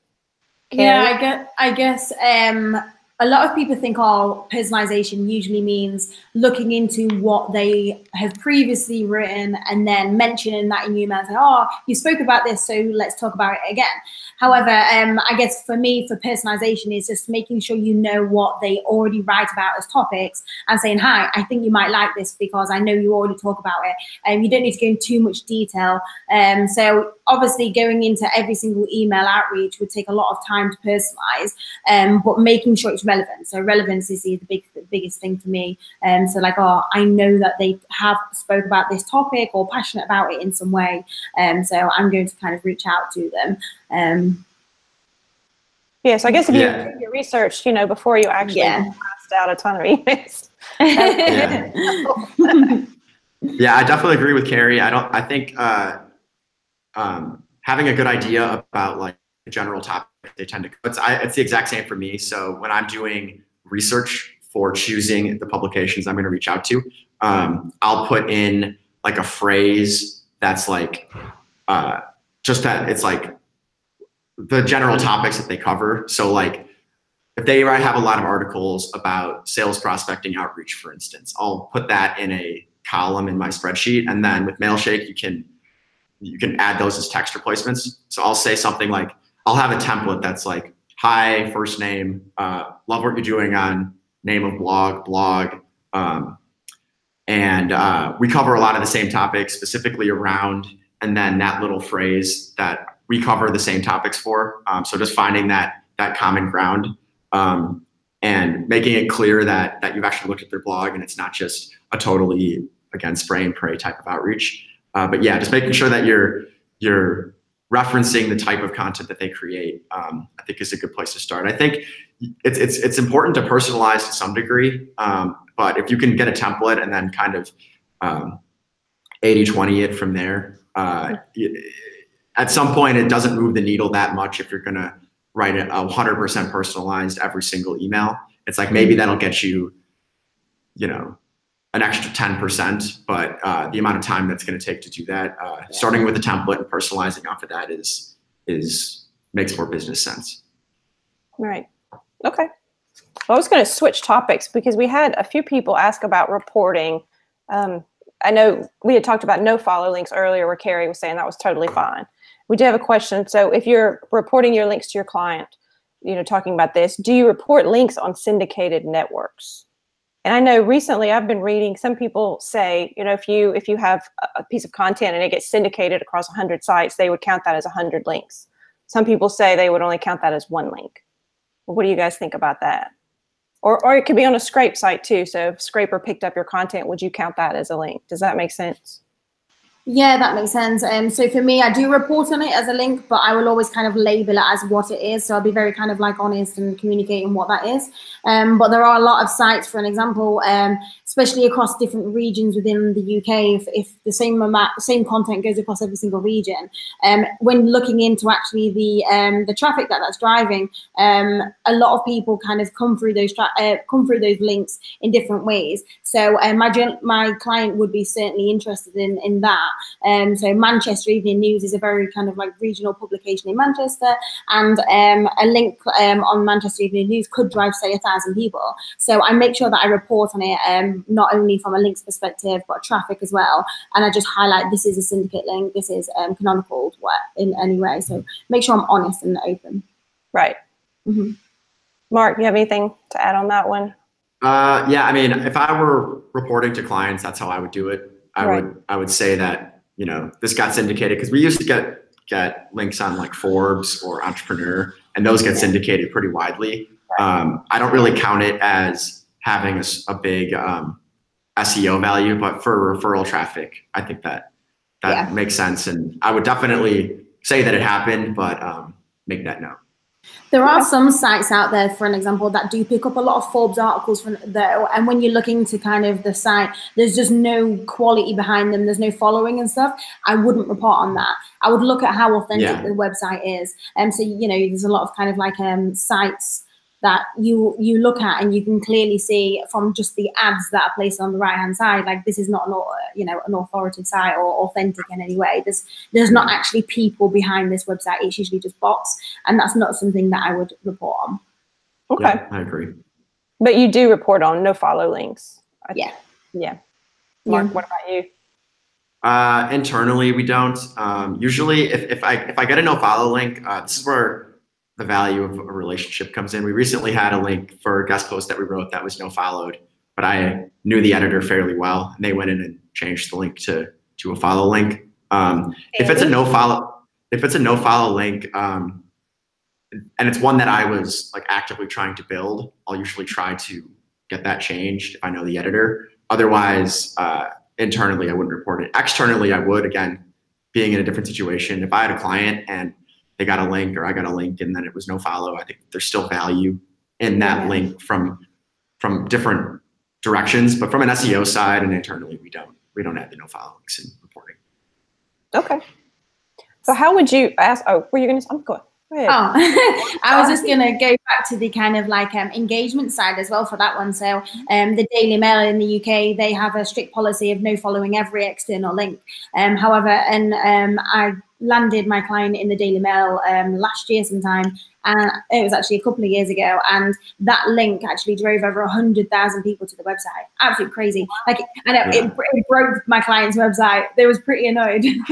Yeah, I guess, I guess um, a lot of people think oh personalization usually means looking into what they have previously written and then mentioning that in your email and say oh you spoke about this so let's talk about it again. However um, i guess for me for personalization is just making sure you know what they already write about as topics and saying hi i think you might like this because i know you already talk about it. And um, you don't need to go into too much detail. Um, so obviously going into every single email outreach would take a lot of time to personalize um, but making sure it's relevant. So relevance is the big, the biggest thing for me. Um, so like, oh, I know that they have spoke about this topic or passionate about it in some way. Um, so I'm going to kind of reach out to them. Um, yeah, so I guess if yeah. you do your research, you know, before you actually yeah. blast out a ton of emails. yeah. yeah, I definitely agree with Carrie. I don't. I think uh, um, having a good idea about like general topic they tend to it's, I, it's the exact same for me. So when i'm doing research for choosing the publications i'm going to reach out to um, i'll put in like a phrase that's like uh, just that it's like the general topics that they cover. So like if they have a lot of articles about sales prospecting outreach for instance i'll put that in a column in my spreadsheet. And then with mailshake you can you can add those as text replacements. So i'll say something like I'll have a template that's like, hi, first name, uh, love what you're doing on name of blog, blog. Um, and uh, we cover a lot of the same topics specifically around, and then that little phrase that we cover the same topics for. Um, so just finding that that common ground um, and making it clear that that you've actually looked at their blog and it's not just a totally again spray and pray type of outreach. Uh, but yeah, just making sure that you're you're referencing the type of content that they create, um, I think is a good place to start. I think it's it's it's important to personalize to some degree, um, but if you can get a template and then kind of um, 80-20 it from there, uh, at some point it doesn't move the needle that much if you're going to write a 100% personalized every single email. It's like maybe that'll get you, you know, an extra 10%, but uh, the amount of time that's going to take to do that, uh, starting with a template and personalizing off of that is, is makes more business sense. Right. Okay. Well, I was going to switch topics because we had a few people ask about reporting. Um, I know we had talked about no follow links earlier where Carrie was saying that was totally fine. We do have a question. So if you're reporting your links to your client, you know, talking about this, do you report links on syndicated networks? And I know recently I've been reading some people say, you know, if you if you have a piece of content and it gets syndicated across 100 sites, they would count that as 100 links. Some people say they would only count that as one link. What do you guys think about that? Or or it could be on a scrape site too. So if Scraper picked up your content, would you count that as a link? Does that make sense? Yeah, that makes sense. Um, so for me, I do report on it as a link, but I will always kind of label it as what it is. So I'll be very kind of like honest and communicating what that is. Um, but there are a lot of sites, for an example, um, especially across different regions within the UK, if, if the same amount, same content goes across every single region, um, when looking into actually the um, the traffic that that's driving, um, a lot of people kind of come through those uh, come through those links in different ways. So uh, my my client would be certainly interested in in that Um, so Manchester Evening News is a very kind of like regional publication in Manchester, and um, a link um, on Manchester Evening News could drive say a thousand people. So I make sure that I report on it um, not only from a links perspective but traffic as well, and I just highlight this is a syndicate link, this is um, canonical in any way. So make sure I'm honest and open. Right. Mm-hmm. Mark, you have anything to add on that one? Uh, yeah, I mean, if I were reporting to clients, that's how I would do it. I right. would I would say that you know this got syndicated because we used to get get links on like Forbes or Entrepreneur, and those get syndicated pretty widely. Um, I don't really count it as having a, a big um, SEO value, but for referral traffic, I think that that yeah. makes sense, and I would definitely say that it happened, but um, make that note. There are some sites out there, for an example, that do pick up a lot of Forbes articles from there. And when you're looking to kind of the site, there's just no quality behind them. There's no following and stuff. I wouldn't report on that. I would look at how authentic yeah. the website is. And um, so, you know, there's a lot of kind of like um, sites that you you look at and you can clearly see from just the ads that are placed on the right hand side like this is not an you know an authoritative site or authentic in any way. There's there's not actually people behind this website. It's usually just bots and that's not something that i would report on. Okay. Yeah, i agree. But you do report on no follow links? Yeah. Yeah. Mark yeah. what about you? Uh, internally, we don't. Um, usually, if, if I if I get a no follow link, uh, this is where the value of a relationship comes in. We recently had a link for a guest post that we wrote that was no followed, but I knew the editor fairly well, and they went in and changed the link to to a follow link. Um, if it's a no follow, if it's a no follow link, um, and it's one that I was like actively trying to build, I'll usually try to get that changed if I know the editor. Otherwise, uh, internally, I wouldn't report it. Externally, I would. Again, being in a different situation, if I had a client and they got a link or I got a link and then it was no follow. I think there's still value in that yeah. link from from different directions, but from an SEO side and internally, we don't we don't add the no follow links in reporting. Okay. So how would you ask? Oh, were you going to? I'm going. Oh, I was just gonna go back to the kind of like um, engagement side as well for that one. So, um, the Daily Mail in the UK they have a strict policy of no following every external link. Um, however, and um, I landed my client in the Daily Mail um, last year sometime, and it was actually a couple of years ago. And that link actually drove over a hundred thousand people to the website. Absolutely crazy! Like, and it, yeah. it, it, broke my client's website. They was pretty annoyed,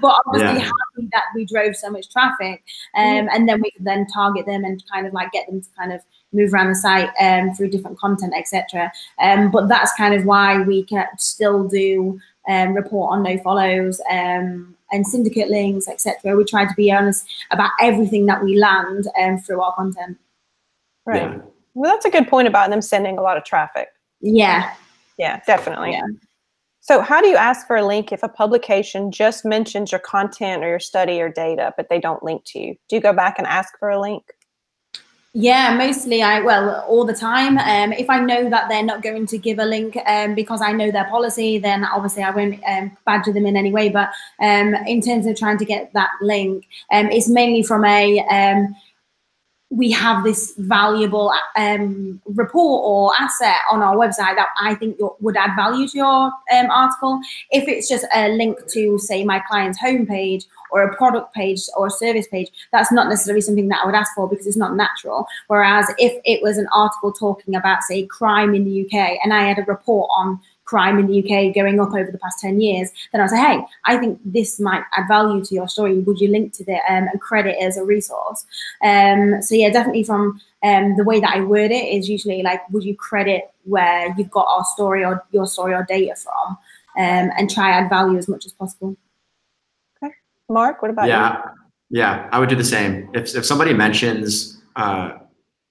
but obviously yeah. happy that we drove so much traffic, um, and then we could then target them and kind of like get them to kind of move around the site um, through different content, etc. Um, but that's kind of why we can still do um, report on no follows um, and syndicate links, etc. We try to be honest about everything that we land um, through our content. Right. Yeah. Well, that's a good point about them sending a lot of traffic. Yeah. Yeah, definitely. Yeah. So, how do you ask for a link if a publication just mentions your content or your study or data, but they don't link to you? Do you go back and ask for a link? Yeah, mostly I well all the time. Um, if I know that they're not going to give a link um, because I know their policy, then obviously I won't um, badger them in any way. But um, in terms of trying to get that link, um, it's mainly from a um, we have this valuable um, report or asset on our website that I think would add value to your um, article. If it's just a link to, say, my client's homepage or a product page or a service page, that's not necessarily something that I would ask for because it's not natural. Whereas if it was an article talking about, say, crime in the UK and I had a report on crime in the UK going up over the past 10 years, then I'll say, hey, I think this might add value to your story. Would you link to it um, and credit as a resource? Um, so yeah, definitely from um, the way that I word it is usually like, would you credit where you've got our story or your story or data from um, and try add value as much as possible. Okay. Mark, what about yeah, you? Yeah, I would do the same. If, if somebody mentions uh,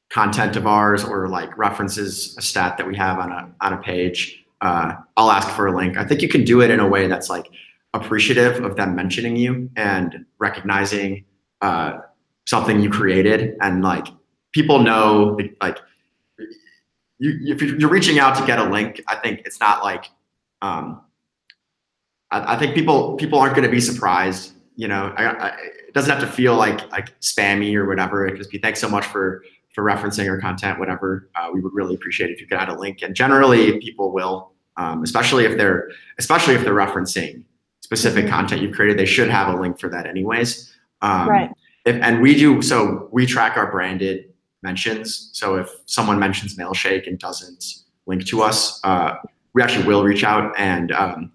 content of ours or like references a stat that we have on a, on a page, uh, I'll ask for a link. I think you can do it in a way that's like appreciative of them mentioning you and recognizing uh, something you created and like people know like you, if you're reaching out to get a link, I think it's not like um, I, I think people people aren't going to be surprised. You know, I, I, it doesn't have to feel like like spammy or whatever. It just be thanks so much for for referencing our content, whatever. Uh, we would really appreciate if you could add a link. And generally, people will um, especially if they're especially if they're referencing specific Mhm. content you've created, they should have a link for that anyways. Um, Right. If, and we do so we track our branded mentions. So if someone mentions Mailshake and doesn't link to us, uh, we actually will reach out and um,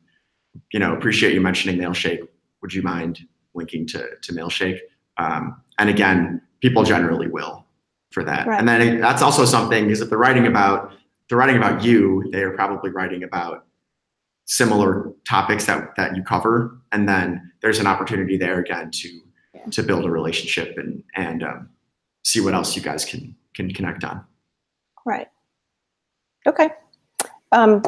you know appreciate you mentioning Mailshake. Would you mind linking to to Mailshake? Um, and again, people generally will for that. Right. And then that's also something because if they're writing about they're writing about you, they are probably writing about similar topics that that you cover, and then there's an opportunity there again to Yeah. to build a relationship and and um, see what else you guys can can connect on. Right. Okay. Um,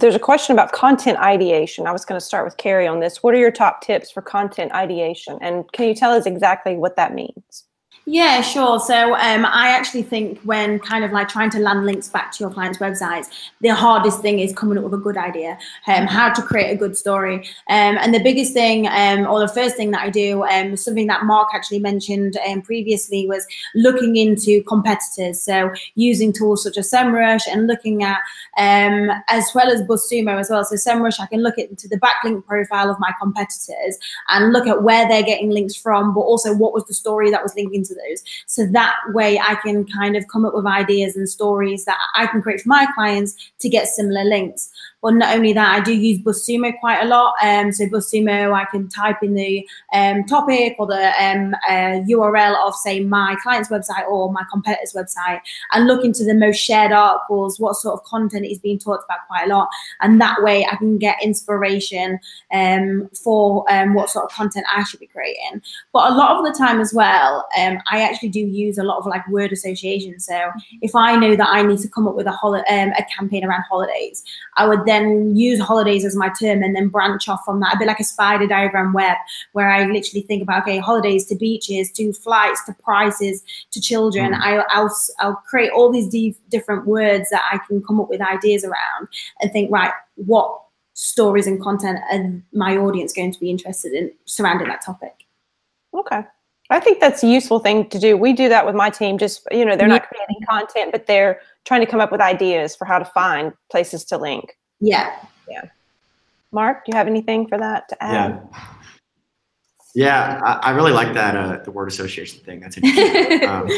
there's a question about content ideation. I was going to start with Carrie on this. What are your top tips for content ideation? And can you tell us exactly what that means? Yeah, sure. So um, I actually think when kind of like trying to land links back to your clients' websites, the hardest thing is coming up with a good idea, um, how to create a good story. Um, and the biggest thing, um, or the first thing that I do, um, something that Mark actually mentioned um, previously, was looking into competitors. So using tools such as SEMrush and looking at, um, as well as BuzzSumo as well. So SEMrush, I can look into the backlink profile of my competitors and look at where they're getting links from, but also what was the story that was linking to those. So that way I can kind of come up with ideas and stories that I can create for my clients to get similar links. But not only that, I do use BuzzSumo quite a lot. Um, so BuzzSumo, I can type in the um, topic or the um, uh, URL of, say, my client's website or my competitor's website and look into the most shared articles, what sort of content is being talked about quite a lot. And that way I can get inspiration um, for um, what sort of content I should be creating. But a lot of the time as well, um, I actually do use a lot of like word association. So if I know that I need to come up with a, hol- um, a campaign around holidays, I would then use holidays as my term and then branch off from that a bit like a spider diagram web where I literally think about okay holidays to beaches to flights to prices to children Mm. I, I'll I'll create all these di- different words that I can come up with ideas around and think right what stories and content are my audience going to be interested in surrounding that topic Okay. I think that's a useful thing to do. We do that with my team. Just, you know, they're not creating content, but they're trying to come up with ideas for how to find places to link. Yeah Yeah. Mark, do you have anything for that to add? Yeah. Yeah, I, I really like that uh, the word association thing. That's interesting. um,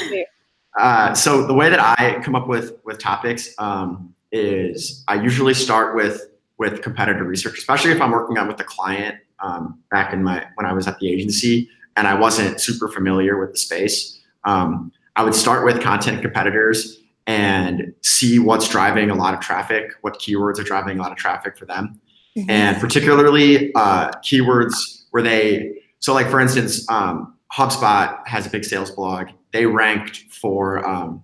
uh, so the way that I come up with with topics um, is I usually start with with competitor research, especially if I'm working on with a client. Um, back in my when I was at the agency and I wasn't super familiar with the space, um, I would start with content competitors and see what's driving a lot of traffic, what keywords are driving a lot of traffic for them. And particularly uh, keywords where they so like for instance um, hubspot has a big sales blog. They ranked for um,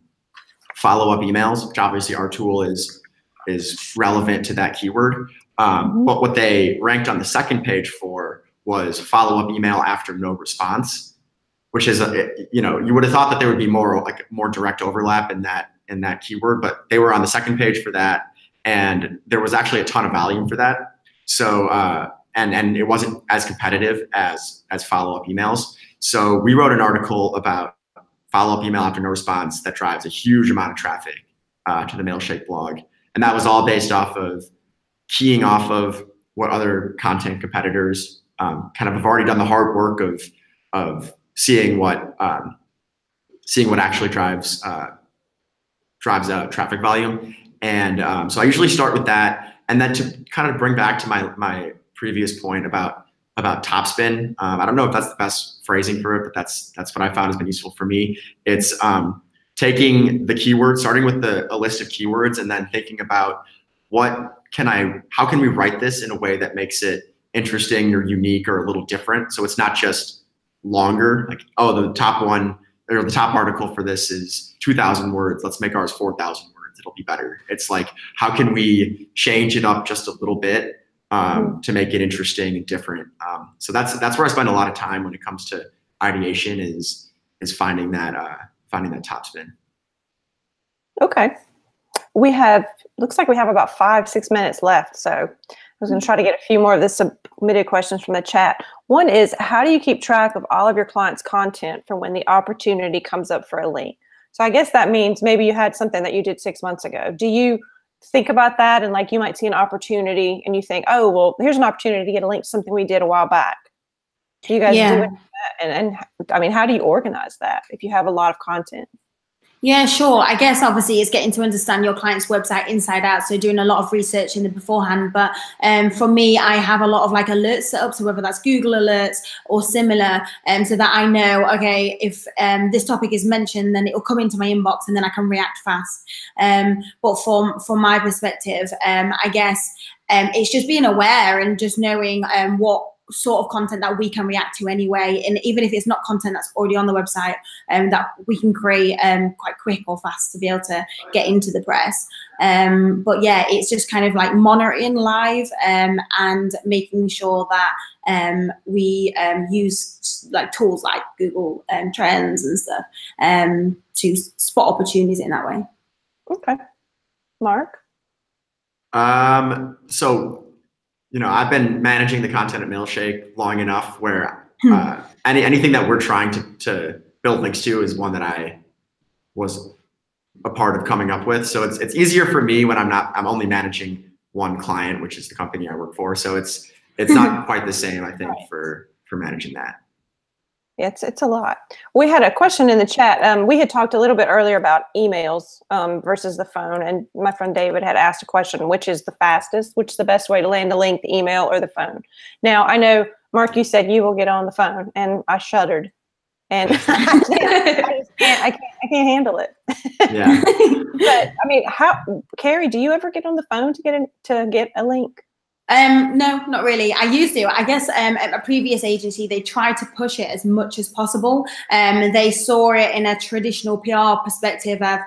follow-up emails which obviously our tool is is relevant to that keyword. Um, Mhm. but what they ranked on the second page for was follow-up email after no response which is a, you know you would have thought that there would be more like more direct overlap in that in that keyword but they were on the second page for that and there was actually a ton of volume for that so uh, and and it wasn't as competitive as as follow up emails. So we wrote an article about follow up email after no response that drives a huge amount of traffic uh, to the Mailshake blog, and that was all based off of keying off of what other content competitors um, kind of have already done the hard work of of seeing what um, seeing what actually drives uh, drives uh, traffic volume. And um, so I usually start with that. And then to kind of bring back to my my previous point about about topspin um, i don't know if that's the best phrasing for it but that's that's what i found has been useful for me. It's um, taking the keyword starting with the a list of keywords and then thinking about what can i how can we write this in a way that makes it interesting or unique or a little different? So it's not just longer like oh the top one or the top article for this is 2000 words let's make ours 4000 words it'll be better it's like how can we change it up just a little bit um, to make it interesting and different um, so that's that's where i spend a lot of time when it comes to ideation is is finding that uh, finding that top spin Okay. We have, looks like we have about five, six minutes left. So I was going to try to get a few more of the submitted questions from the chat. One is, how do you keep track of all of your clients' content for when the opportunity comes up for a link? So I guess that means maybe you had something that you did six months ago. Do you think about that and like you might see an opportunity and you think, oh, well, here's an opportunity to get a link to something we did a while back. Do you guys Yeah. do? And, and I mean, how do you organize that if you have a lot of content? Yeah, sure. I guess obviously it's getting to understand your client's website inside out. So doing a lot of research in the beforehand. But um, for me, I have a lot of like alerts set up. So whether that's Google alerts or similar, um, so that I know, okay, if um, this topic is mentioned, then it will come into my inbox and then I can react fast. Um, but from from my perspective, um, I guess um, it's just being aware and just knowing what sort of content that we can react to anyway and even if it's not content that's already on the website um, that we can create um, quite quick or fast to be able to get into the press. Um, but yeah, it's just kind of like monitoring live um, and making sure that um, we um, use like tools like Google um, Trends and stuff um, to spot opportunities in that way. Okay. Mark? Um, so, you know, I've been managing the content at Mailshake long enough where Hmm. uh, any anything that we're trying to to build links to is one that I was a part of coming up with. So it's it's easier for me when I'm not I'm only managing one client, which is the company I work for. So it's it's not quite the same, I think, Right. for for managing that. It's it's a lot. We had a question in the chat. Um, we had talked a little bit earlier about emails um, versus the phone, and my friend David had asked a question: which is the fastest? Which is the best way to land a link, the email or the phone? Now, I know Mark, you said you will get on the phone, and I shuddered, and I, can't, I can't, I can't, handle it. Yeah. But I mean, how, Carrie, do you ever get on the phone to get in, to get a link? Um, no, not really. I used to. I guess um, at a previous agency, they tried to push it as much as possible. Um, they saw it in a traditional PR perspective of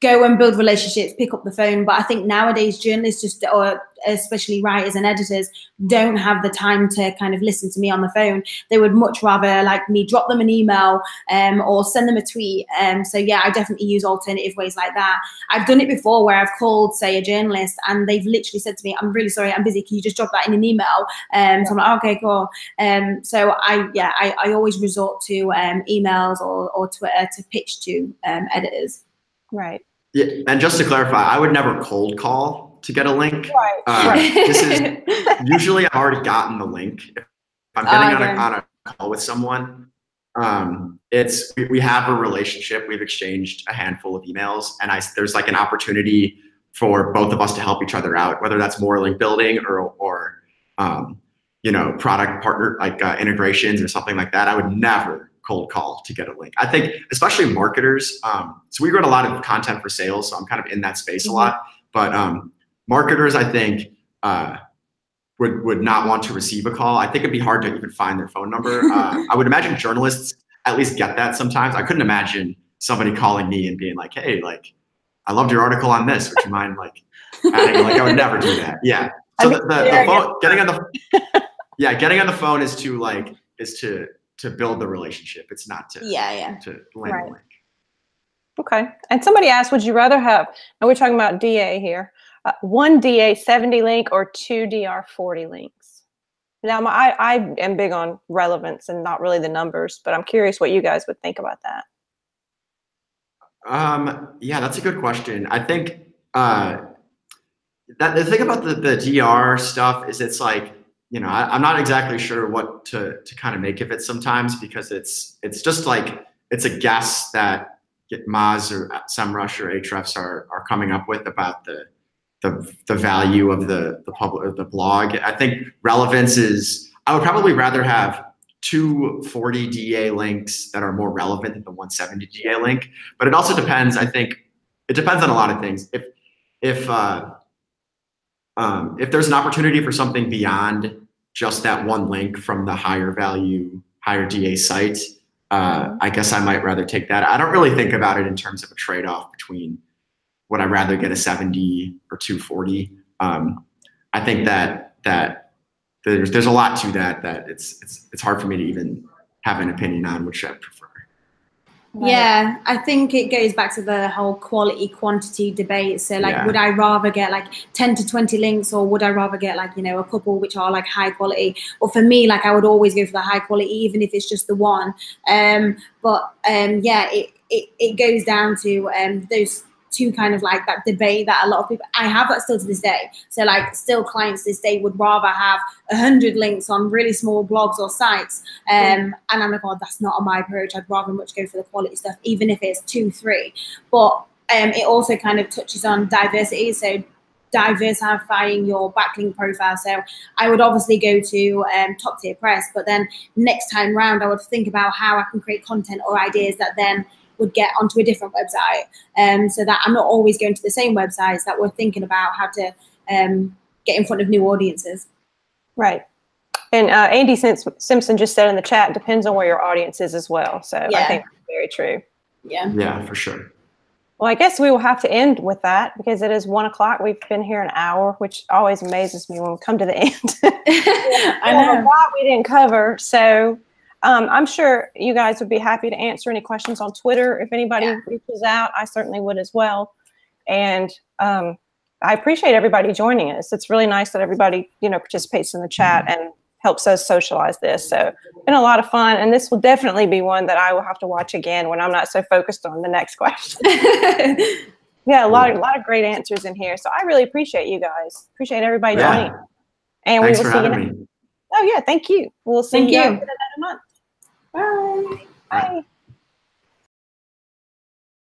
go and build relationships, pick up the phone. But I think nowadays journalists just, or especially writers and editors, don't have the time to kind of listen to me on the phone. They would much rather like me drop them an email um, or send them a tweet. Um, so yeah, I definitely use alternative ways like that. I've done it before where I've called, say, a journalist, and they've literally said to me, "I'm really sorry, I'm busy. Can you just drop that in an email?" Um, so I'm like, "Okay, cool." Um, so I, yeah, I, I always resort to um, emails or, or Twitter to pitch to um, editors. Right. Yeah. And just to clarify, I would never cold call to get a link. Right. Uh, right. this is usually I've already gotten the link. If I'm Oh, getting on, a, on a call with someone, um, it's we, we have a relationship. We've exchanged a handful of emails, and I there's like an opportunity for both of us to help each other out, whether that's more link building or or um, you know product partner like uh, integrations or something like that. I would never cold call to get a link. I think especially marketers. Um, so we run a lot of content for sales, so I'm kind of in that space a lot. But um, marketers, I think. Uh, would would not want to receive a call. I think it'd be hard to even find their phone number. Uh, I would imagine journalists at least get that sometimes. I couldn't imagine somebody calling me and being like, "Hey, like, I loved your article on this. Would you mind like adding?" Like, I would never do that. Yeah. So the, the, the phone, getting on the yeah, getting on the phone is to like is to to build the relationship. It's not to yeah, yeah. to land Right. a link. Okay. And somebody asked, would you rather have, now we're talking about DA here, uh, one DA 70 link or two DR 40 links? Now, my, I, I am big on relevance and not really the numbers, but I'm curious what you guys would think about that. Um, yeah, that's a good question. I think uh, that the thing about the, the DR stuff is it's like, you know, I, I'm not exactly sure what to, to kind of make of it sometimes because it's it's just like it's a guess that Moz or SEMrush or Ahrefs are are coming up with about the the, the value of the the public the blog. I think relevance is I would probably rather have two 40 DA links that are more relevant than the 170 DA link. But it also depends. I think it depends on a lot of things. If if uh, um, if there's an opportunity for something beyond just that one link from the higher value, higher DA site, uh, I guess I might rather take that. I don't really think about it in terms of a trade off between would I rather get a 70 or 240. Um, I think that that there's there's a lot to that that it's it's it's hard for me to even have an opinion on which I prefer. Yeah, I think it goes back to the whole quality quantity debate. So, like, Yeah. would I rather get like 10 to 20 links, or would I rather get like, you know, a couple which are like high quality? Or for me, like, I would always go for the high quality, even if it's just the one. Um, but um, yeah, it, it, it goes down to um, those to kind of like that debate that a lot of people I have that still to this day. So like still clients this day would rather have a hundred links on really small blogs or sites. Um, and I'm like, oh, that's not on my approach. I'd rather much go for the quality stuff, even if it's two, three. But um, it also kind of touches on diversity. So diversifying your backlink profile. So I would obviously go to um, top tier press, but then next time round, I would think about how I can create content or ideas that then would get onto a different website. Um, so that I'm not always going to the same websites that we're thinking about how to um, get in front of new audiences. Right. And uh, Andy Simpson just said in the chat, depends on where your audience is as well. So Yeah. I think that's very true. Yeah. Yeah, for sure. Well, I guess we will have to end with that because it is one o'clock. We've been here an hour, which always amazes me when we come to the end. I know. a lot we didn't cover. So um, I'm sure you guys would be happy to answer any questions on Twitter if anybody Yeah. reaches out. I certainly would as well. And um, I appreciate everybody joining us. It's really nice that everybody, you know, participates in the chat and helps us socialize this. So been a lot of fun. And this will definitely be one that I will have to watch again when I'm not so focused on the next question. Yeah, a lot of a lot of great answers in here. So I really appreciate you guys. Appreciate everybody Yeah. joining. And Thanks we for will see you having next. me. Oh yeah, thank you. We'll see Thank you you. in a month. Bye. Bye.